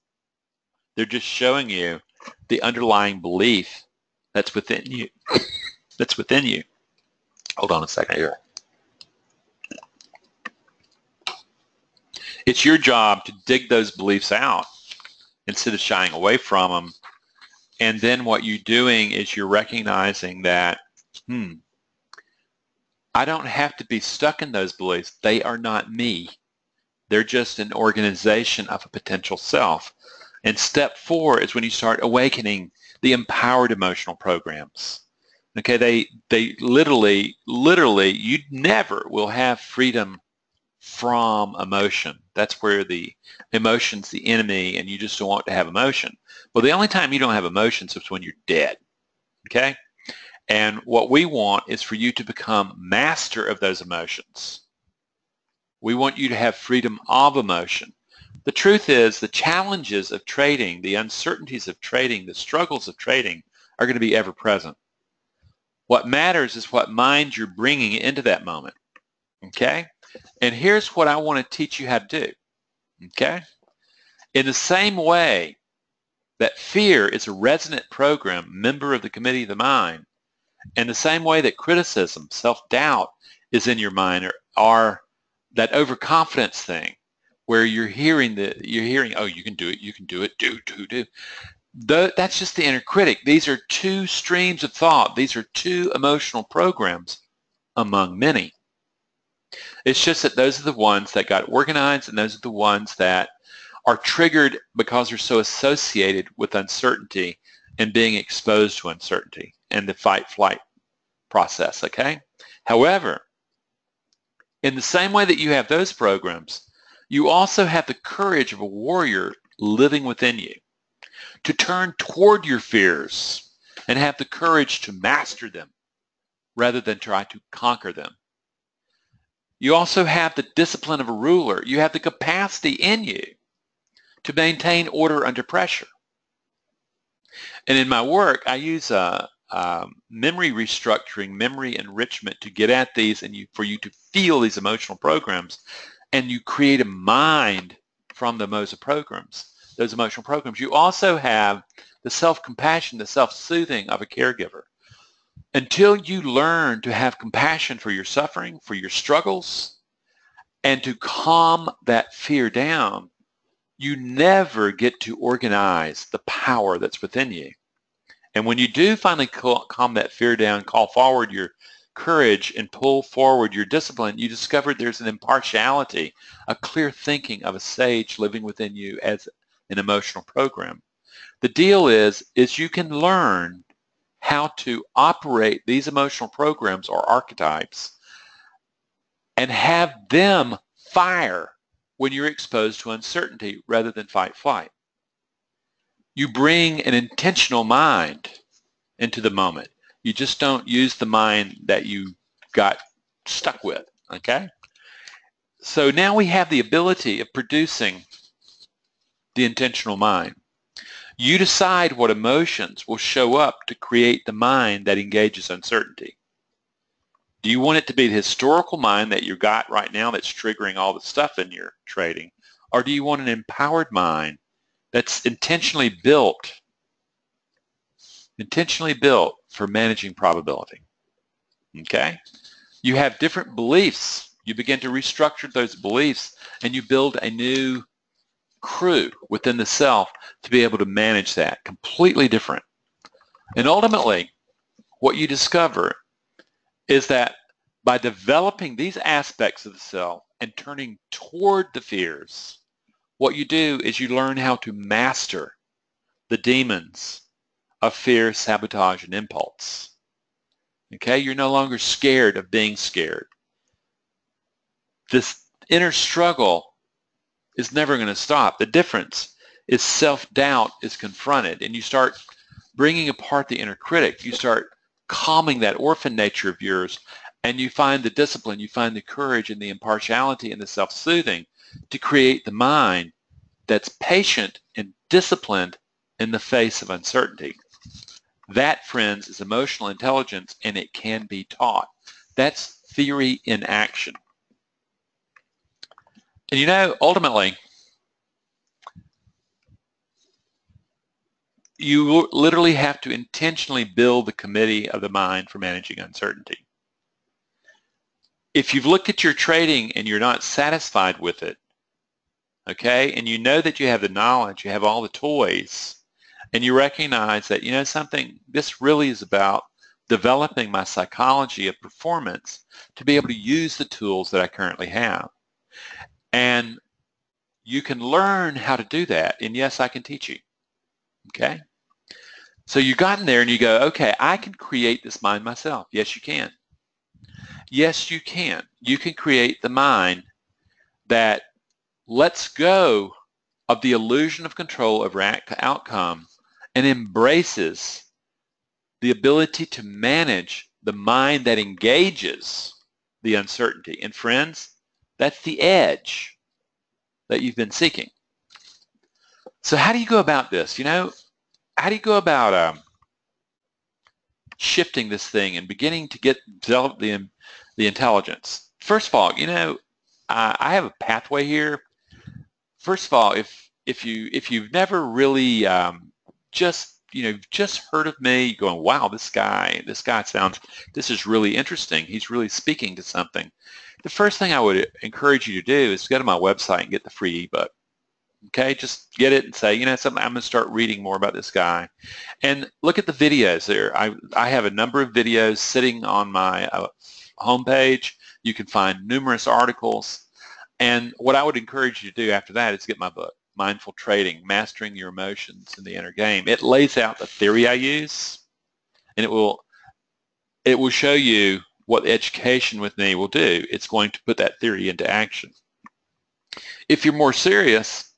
They're just showing you the underlying belief that's within you. that's within you. Hold on a second here. It's your job to dig those beliefs out instead of shying away from them. And then what you're doing is you're recognizing that, hmm, I don't have to be stuck in those beliefs. They are not me. They're just an organization of a potential self. And step four is when you start awakening the empowered emotional programs. Okay, they they literally, literally, you never will have freedom from emotion. That's where the emotion's the enemy and you just don't want to have emotion. Well, the only time you don't have emotions is when you're dead. Okay? And what we want is for you to become master of those emotions. We want you to have freedom of emotion. The truth is the challenges of trading, the uncertainties of trading, the struggles of trading are going to be ever present. What matters is what mind you're bringing into that moment. Okay? And here's what I want to teach you how to do. Okay? In the same way that fear is a resonant program, member of the committee of the mind, in the same way that criticism, self-doubt is in your mind or, or that overconfidence thing where you're hearing the you're hearing oh you can do it you can do it do do do. The, that's just the inner critic. These are two streams of thought. These are two emotional programs among many. It's just that those are the ones that got organized and those are the ones that are triggered because they're so associated with uncertainty and being exposed to uncertainty and the fight-flight process, okay? However, in the same way that you have those programs, you also have the courage of a warrior living within you to turn toward your fears and have the courage to master them rather than try to conquer them. You also have the discipline of a ruler. You have the capacity in you to maintain order under pressure. And in my work, I use uh, um, memory restructuring, memory enrichment to get at these and you, for you to feel these emotional programs. And you create a mind from the MOSA programs, those emotional programs. You also have the self-compassion, the self-soothing of a caregiver. Until you learn to have compassion for your suffering, for your struggles, and to calm that fear down, you never get to organize the power that's within you. And when you do finally calm that fear down, call forward your courage and pull forward your discipline, you discover there's an impartiality, a clear thinking of a sage living within you as an emotional program. The deal is, is you can learn how to operate these emotional programs or archetypes and have them fire when you're exposed to uncertainty rather than fight flight. You bring an intentional mind into the moment. You just don't use the mind that you got stuck with, okay? So now we have the ability of producing the intentional mind. You decide what emotions will show up to create the mind that engages uncertainty. Do you want it to be the historical mind that you got right now that's triggering all the stuff in your trading? Or do you want an empowered mind that's intentionally built, intentionally built for managing probability? Okay? You have different beliefs. You begin to restructure those beliefs and you build a new crew within the self to be able to manage that. Completely different. And ultimately, what you discover is that by developing these aspects of the self and turning toward the fears, what you do is you learn how to master the demons of fear, sabotage, and impulse. Okay, you're no longer scared of being scared. This inner struggle is never going to stop. The difference is self-doubt is confronted and you start bringing apart the inner critic. You start calming that orphan nature of yours and you find the discipline, you find the courage and the impartiality and the self-soothing to create the mind that's patient and disciplined in the face of uncertainty. That, friends, is emotional intelligence and it can be taught. That's theory in action. And you know, ultimately, you literally have to intentionally build the committee of the mind for managing uncertainty. If you've looked at your trading and you're not satisfied with it, okay, and you know that you have the knowledge, you have all the toys, and you recognize that, you know, something, this really is about developing my psychology of performance to be able to use the tools that I currently have. And you can learn how to do that. And yes, I can teach you. Okay? So you got in there and you go, okay, I can create this mind myself. Yes, you can. Yes, you can. You can create the mind that lets go of the illusion of control over outcome and embraces the ability to manage the mind that engages the uncertainty. And friends, that's the edge that you've been seeking. So how do you go about this? You know, how do you go about um, shifting this thing and beginning to get develop the the intelligence? First of all, you know, uh, I have a pathway here. First of all, if if you if you've never really um, just you know just heard of me going wow this guy this guy sounds this is really interesting he's really speaking to something the first thing I would encourage you to do is go to my website and get the free ebook. Okay, just get it and say, you know, something. I'm going to start reading more about this guy, and look at the videos there. I I have a number of videos sitting on my uh, homepage. You can find numerous articles, and what I would encourage you to do after that is get my book, Mindful Trading: Mastering Your Emotions in the Inner Game. It lays out the theory I use, and it will it will show you what education with me will do. It's going to put that theory into action. If you're more serious,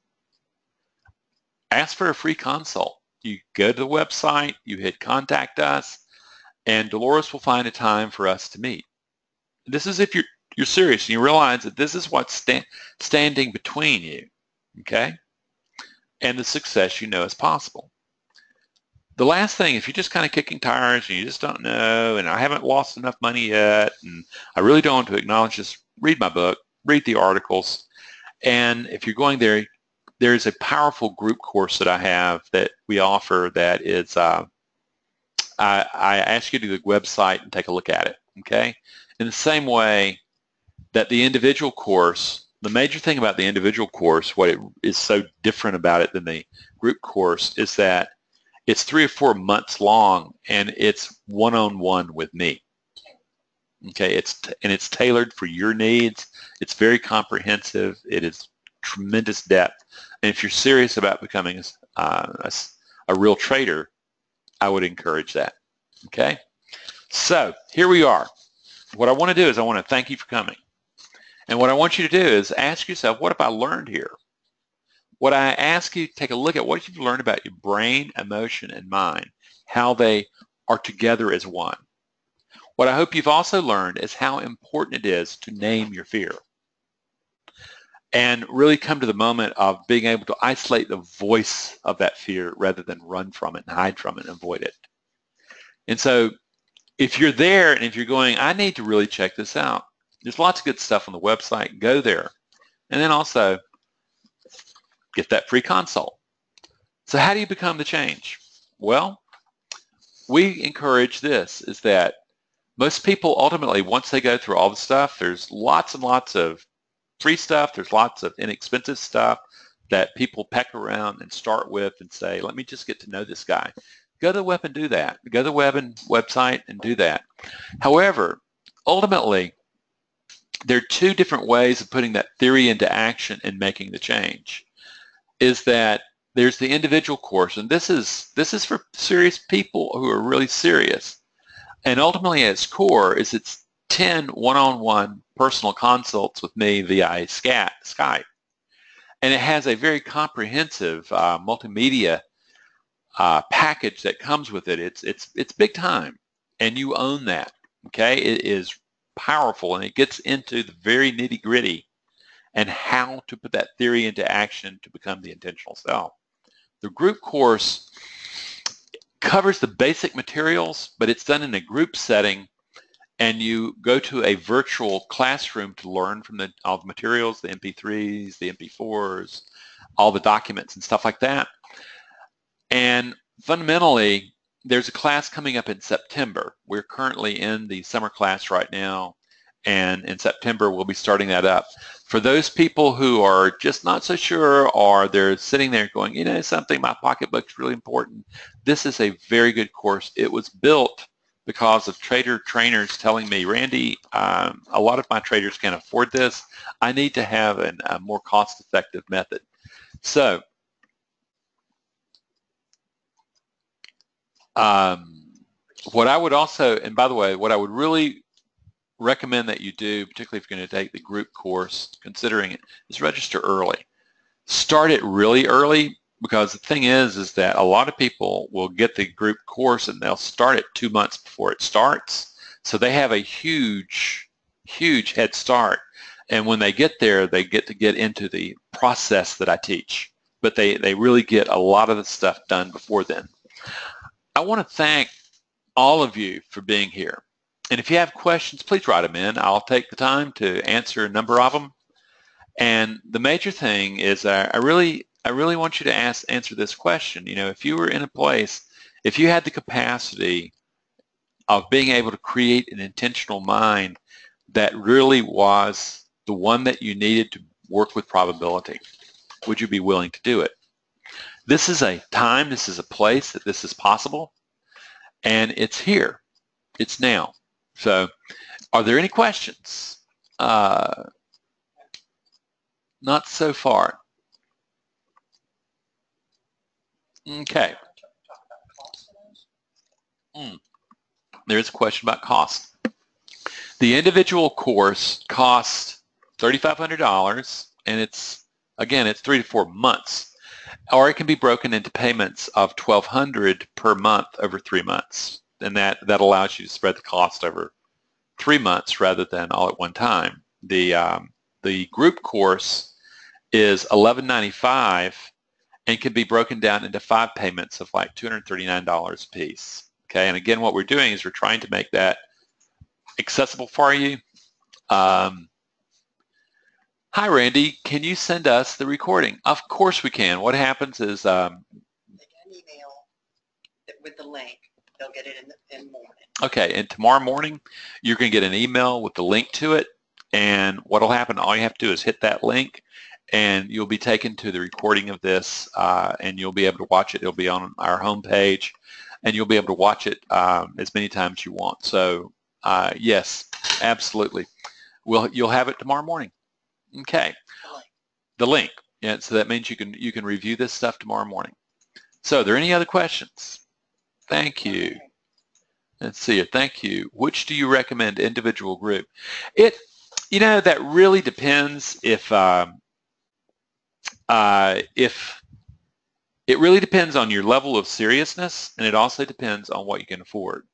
ask for a free consult. You go to the website, you hit contact us, and Dolores will find a time for us to meet. This is if you're you're serious and you realize that this is what's sta- standing between you, okay, and the success you know is possible. The last thing, if you're just kind of kicking tires and you just don't know, and I haven't lost enough money yet, and I really don't want to acknowledge this, read my book, read the articles, and if you're going there, there's a powerful group course that I have that we offer that is, uh, I, I ask you to the website and take a look at it, okay? In the same way that the individual course, the major thing about the individual course, what it is so different about it than the group course is that it's three or four months long and it's one-on-one with me. Okay, it's and it's tailored for your needs. It's very comprehensive. It is tremendous depth. And if you're serious about becoming uh, a, a real trader, I would encourage that. Okay, so here we are. What I want to do is I want to thank you for coming. And what I want you to do is ask yourself, what have I learned here? What I ask you to take a look at what you've learned about your brain, emotion, and mind, how they are together as one. What I hope you've also learned is how important it is to name your fear and really come to the moment of being able to isolate the voice of that fear rather than run from it and hide from it and avoid it. And so if you're there and if you're going, I need to really check this out, there's lots of good stuff on the website. Go there. And then also get that free consult. So how do you become the change? Well, we encourage this is that most people ultimately, once they go through all the stuff, there's lots and lots of free stuff. There's lots of inexpensive stuff that people peck around and start with and say, let me just get to know this guy. Go to the web and do that. Go to the web and website and do that. However, ultimately, there are two different ways of putting that theory into action and making the change. Is that there's the individual course, and this is this is for serious people who are really serious. And ultimately, at its core, is it's 10 one-on-one personal consults with me via Skype. And it has a very comprehensive uh, multimedia uh, package that comes with it. It's, it's, it's big time, and you own that. Okay, it is powerful and it gets into the very nitty gritty and how to put that theory into action to become the intentional self. The group course covers the basic materials, but it's done in a group setting and you go to a virtual classroom to learn from the, all the materials, the MP3s, the MP4s, all the documents and stuff like that. And fundamentally, there's a class coming up in September. We're currently in the summer class right now, and in September we'll be starting that up. For those people who are just not so sure or they're sitting there going, you know something, my pocketbook's really important, this is a very good course. It was built because of trader trainers telling me, Rande, um, a lot of my traders can't afford this. I need to have an, a more cost-effective method. So Um, what I would also, and by the way, what I would really recommend that you do, particularly if you're going to take the group course, considering it, is register early. Start it really early because the thing is, is that a lot of people will get the group course and they'll start it two months before it starts. So they have a huge, huge head start. And when they get there, they get to get into the process that I teach. But they, they really get a lot of the stuff done before then. I want to thank all of you for being here. And if you have questions, please write them in. I'll take the time to answer a number of them. And the major thing is I really, I really want you to ask, answer this question. You know, if you were in a place, if you had the capacity of being able to create an intentional mind that really was the one that you needed to work with probability, would you be willing to do it? This is a time, this is a place that this is possible, and it's here. It's now. So are there any questions? Uh, not so far. Okay. Mm. There's a question about cost. The individual course costs $3,500 and it's, again, it's three to four months. Or it can be broken into payments of 1200 per month over three months. And that, that allows you to spread the cost over three months rather than all at one time. The, um, the group course is 1195 and can be broken down into five payments of like $239 a piece. Okay, and again, what we're doing is we're trying to make that accessible for you. Um, Hi, Rande. Can you send us the recording? Of course we can. What happens is... Um, they get an email with the link. They'll get it in the, in morning. Okay, and tomorrow morning you're going to get an email with the link to it. And what will happen, all you have to do is hit that link and you'll be taken to the recording of this uh, and you'll be able to watch it. It'll be on our homepage and you'll be able to watch it um, as many times you want. So uh, yes, absolutely. We'll, you'll have it tomorrow morning. Okay. The link. Yeah, so that means you can you can review this stuff tomorrow morning. So, are there any other questions? Thank you. Let's see it. Thank you. Which do you recommend, individual group? It, you know, that really depends if um, uh, if it really depends on your level of seriousness, and it also depends on what you can afford.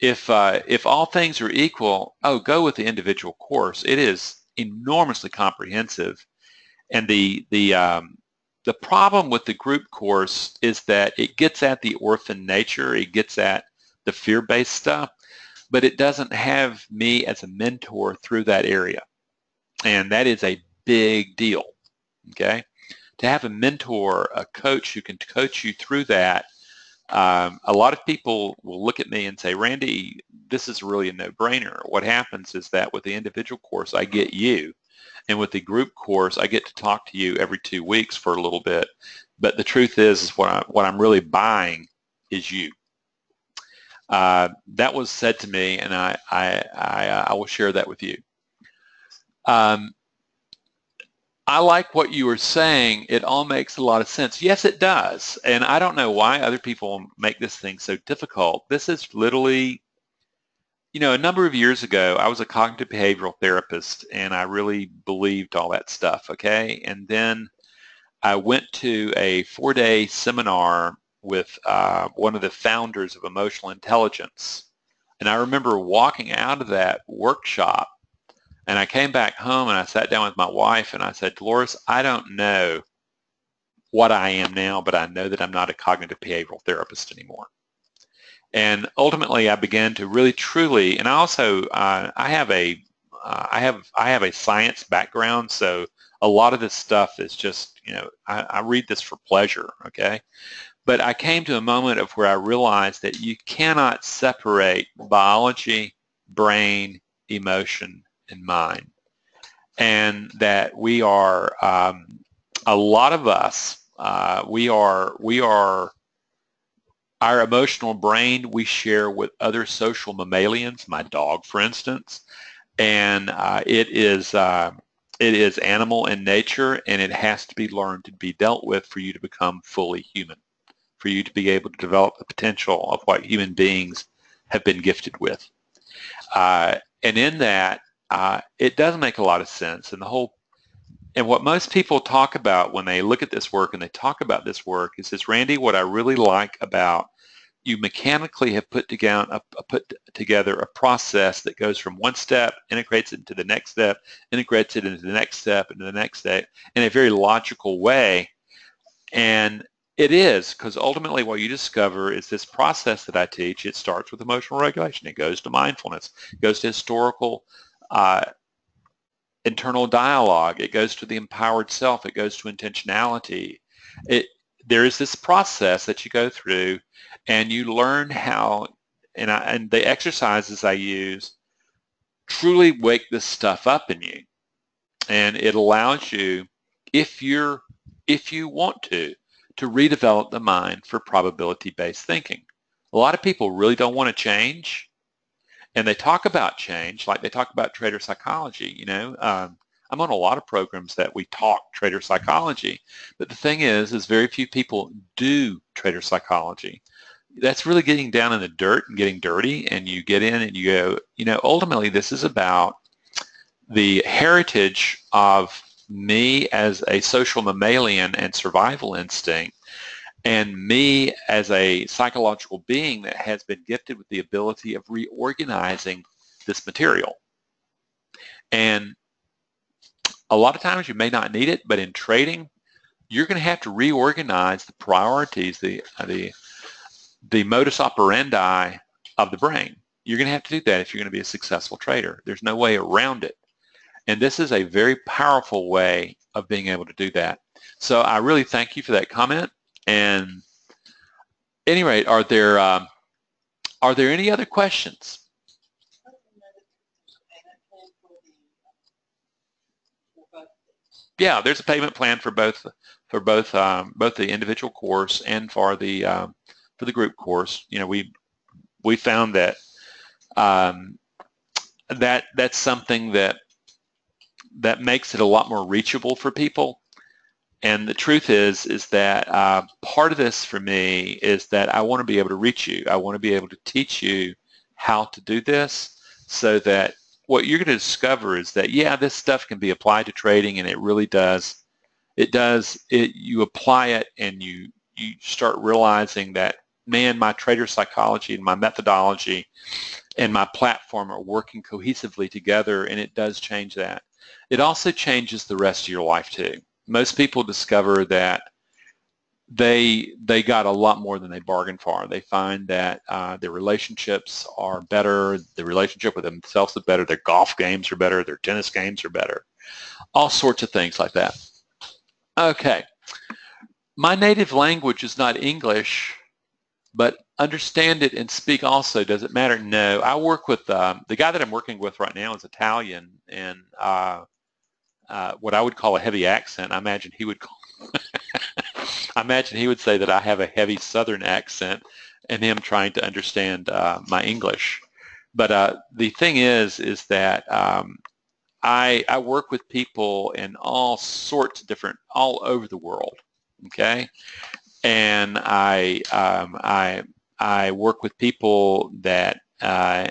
If uh, if all things are equal, oh, go with the individual course. It is enormously comprehensive. And the, the, um, the problem with the group course is that it gets at the orphan nature, it gets at the fear-based stuff, but it doesn't have me as a mentor through that area. And that is a big deal, okay? To have a mentor, a coach who can coach you through that, um, a lot of people will look at me and say, Rande, this is really a no-brainer. What happens is that with the individual course, I get you. And with the group course, I get to talk to you every two weeks for a little bit. But the truth is, is what, I, what I'm really buying is you. Uh, that was said to me, and I, I, I, uh, I will share that with you. Um, I like what you were saying. It all makes a lot of sense. Yes, it does. And I don't know why other people make this thing so difficult. This is literally you know, a number of years ago, I was a cognitive behavioral therapist, and I really believed all that stuff, okay? And then I went to a four-day seminar with uh, one of the founders of Emotional Intelligence. And I remember walking out of that workshop, and I came back home, and I sat down with my wife, and I said, Dolores, I don't know what I am now, but I know that I'm not a cognitive behavioral therapist anymore. And ultimately, I began to really truly, and I also uh, I have a uh, I have I have a science background, so a lot of this stuff is just you know I, I read this for pleasure, okay. But I came to a moment of where I realized that you cannot separate biology, brain, emotion, and mind, and that we are um, a lot of us uh, we are we are our emotional brain we share with other social mammalians, my dog, for instance, and uh, it is uh, it is animal in nature, and it has to be learned to be dealt with for you to become fully human, for you to be able to develop the potential of what human beings have been gifted with. Uh, and in that, uh, it does make a lot of sense, and the whole and what most people talk about when they look at this work and they talk about this work is this, Rande, what I really like about you mechanically have put together, a, a put together a process that goes from one step, integrates it into the next step, integrates it into the next step, into the next step in a very logical way. And it is, because ultimately what you discover is this process that I teach, it starts with emotional regulation. It goes to mindfulness. It goes to historical uh, internal dialogue. It goes to the empowered self. It goes to intentionality. It, there is this process that you go through and you learn how, and, I, and the exercises I use truly wake this stuff up in you. And it allows you, if you're, if you want to, to redevelop the mind for probability-based thinking. A lot of people really don't want to change, and they talk about change like they talk about trader psychology. You know, um, I'm on a lot of programs that we talk trader psychology, but the thing is, is very few people do trader psychology that's really getting down in the dirt and getting dirty and you get in and you go, you know, ultimately this is about the heritage of me as a social mammalian and survival instinct and me as a psychological being that has been gifted with the ability of reorganizing this material. And a lot of times you may not need it, but in trading, you're going to have to reorganize the priorities, the, uh, the, the modus operandi of the brain. You're going to have to do that if you're going to be a successful trader. There's no way around it. And this is a very powerful way of being able to do that. So I really thank you for that comment. And any rate, are there um, are there any other questions? Yeah, there's a payment plan for both for both um, both the individual course and for the um, for the group course. You know, we we found that um, that that's something that that makes it a lot more reachable for people. And the truth is, is that uh, part of this for me is that I want to be able to reach you. I want to be able to teach you how to do this so that what you're going to discover is that, yeah, this stuff can be applied to trading and it really does. It does. It, you apply it and you, you start realizing that, man, my trader psychology and my methodology and my platform are working cohesively together and it does change that. It also changes the rest of your life too most people discover that they they got a lot more than they bargained for. They find that uh, their relationships are better, the relationship with themselves is better, their golf games are better, their tennis games are better, all sorts of things like that. Okay, my native language is not English, but understand it and speak also. Does it matter? No. I work with um, the guy that I'm working with right now is Italian, and uh, uh, what I would call a heavy accent. I imagine he would call, I imagine he would say that I have a heavy Southern accent and him trying to understand uh, my English. But uh, the thing is, is that um, I, I work with people in all sorts of different, all over the world, okay? And I, um, I, I work with people that uh,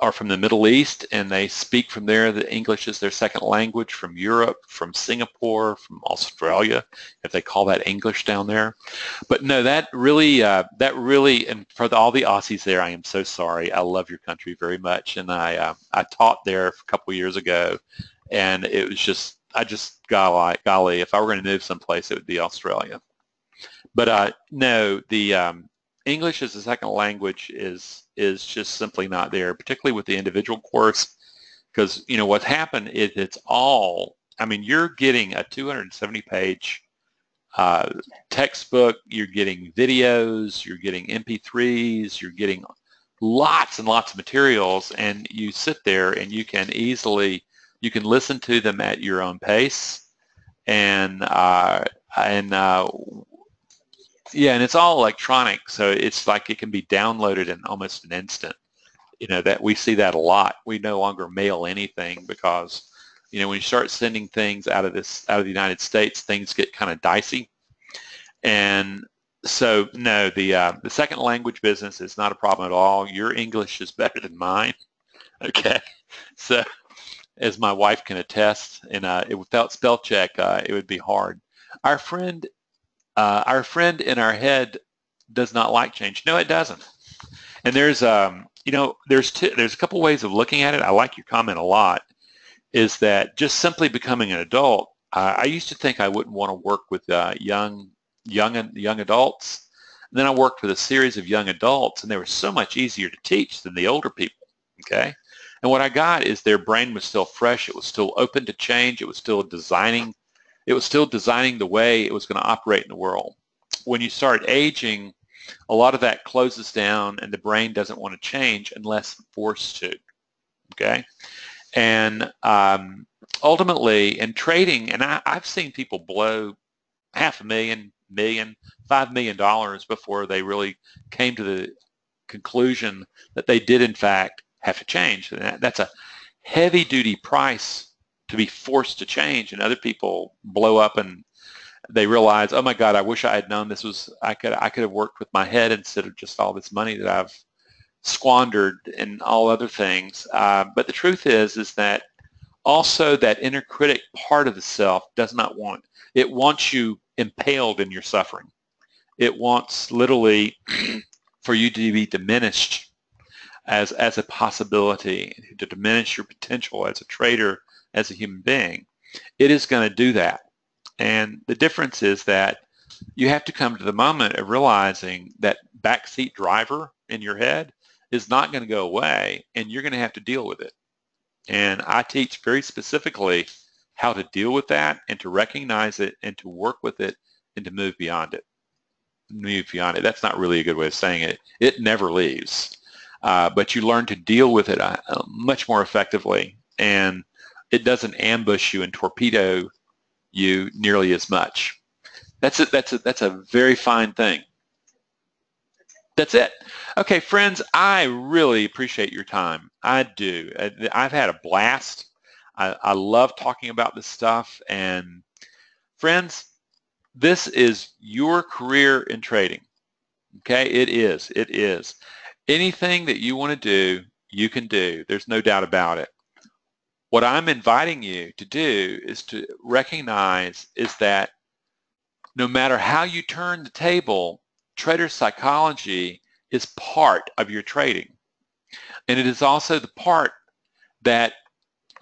are from the Middle East and they speak from there. The English is their second language from Europe, from Singapore, from Australia, if they call that English down there. But no, that really, uh, that really, and for the, all the Aussies there, I am so sorry. I love your country very much. And I, uh, I taught there a couple years ago and it was just, I just, golly, golly if I were going to move someplace, it would be Australia. But uh, no, the, um, English as a second language is is just simply not there, particularly with the individual course, because you know what's happened is it's all. I mean, you're getting a 270 page uh, textbook, you're getting videos, you're getting MP3s, you're getting lots and lots of materials, and you sit there and you can easily you can listen to them at your own pace, and uh, and uh, yeah, and it's all electronic, so it's like it can be downloaded in almost an instant. You know that we see that a lot. We no longer mail anything because you know when you start sending things out of this out of the United States, things get kind of dicey. And so no, the uh, the second language business is not a problem at all. Your English is better than mine. Okay, so as my wife can attest, and uh, it, without spell check, uh, it would be hard. Our friend uh, our friend in our head does not like change. No, it doesn't. And there's, um, you know, there's there's a couple ways of looking at it. I like your comment a lot. Is that just simply becoming an adult? Uh, I used to think I wouldn't want to work with uh, young, young, young adults. And then I worked with a series of young adults, and they were so much easier to teach than the older people. Okay. And what I got is their brain was still fresh. It was still open to change. It was still designing it was still designing the way it was going to operate in the world. When you start aging, a lot of that closes down and the brain doesn't want to change unless forced to. Okay? And um, ultimately, in trading, and I, I've seen people blow half a million, million, five million dollars before they really came to the conclusion that they did in fact have to change. That's a heavy duty price to be forced to change and other people blow up and they realize, oh my God, I wish I had known this was, I could, I could have worked with my head instead of just all this money that I've squandered and all other things. Uh, but the truth is, is that also that inner critic part of the self does not want. It wants you impaled in your suffering. It wants literally for you to be diminished as, as a possibility, to diminish your potential as a trader, as a human being. It is going to do that. And the difference is that you have to come to the moment of realizing that backseat driver in your head is not going to go away and you're going to have to deal with it. And I teach very specifically how to deal with that and to recognize it and to work with it and to move beyond it. Move beyond it. That's not really a good way of saying it. It never leaves. Uh, but you learn to deal with it uh, much more effectively and it doesn't ambush you and torpedo you nearly as much. That's a, that's a, that's a very fine thing. That's it. Okay, friends, I really appreciate your time. I do. I've had a blast. I, I love talking about this stuff. And friends, this is your career in trading. Okay, it is. It is. Anything that you want to do, you can do. There's no doubt about it. What I'm inviting you to do is to recognize is that no matter how you turn the table, trader psychology is part of your trading. And it is also the part that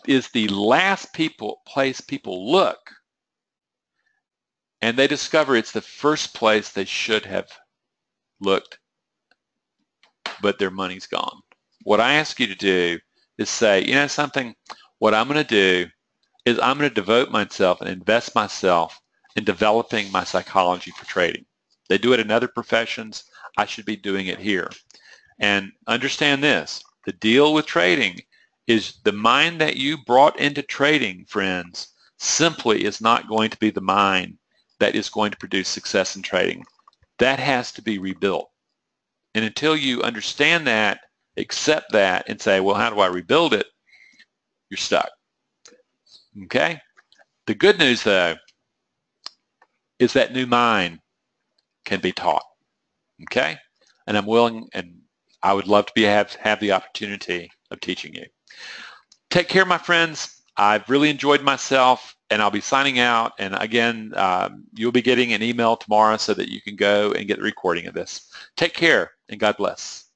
is the last people place people look and they discover it's the first place they should have looked but their money's gone. What I ask you to do is say, you know something, what I'm going to do is I'm going to devote myself and invest myself in developing my psychology for trading. They do it in other professions. I should be doing it here. And understand this, the deal with trading is the mind that you brought into trading, friends, simply is not going to be the mind that is going to produce success in trading. That has to be rebuilt. And until you understand that, accept that, and say, well, how do I rebuild it? You're stuck. Okay? The good news, though, is that new mind can be taught. Okay? And I'm willing and I would love to be have, have the opportunity of teaching you. Take care, my friends. I've really enjoyed myself and I'll be signing out. And again, um, you'll be getting an email tomorrow so that you can go and get the recording of this. Take care and God bless.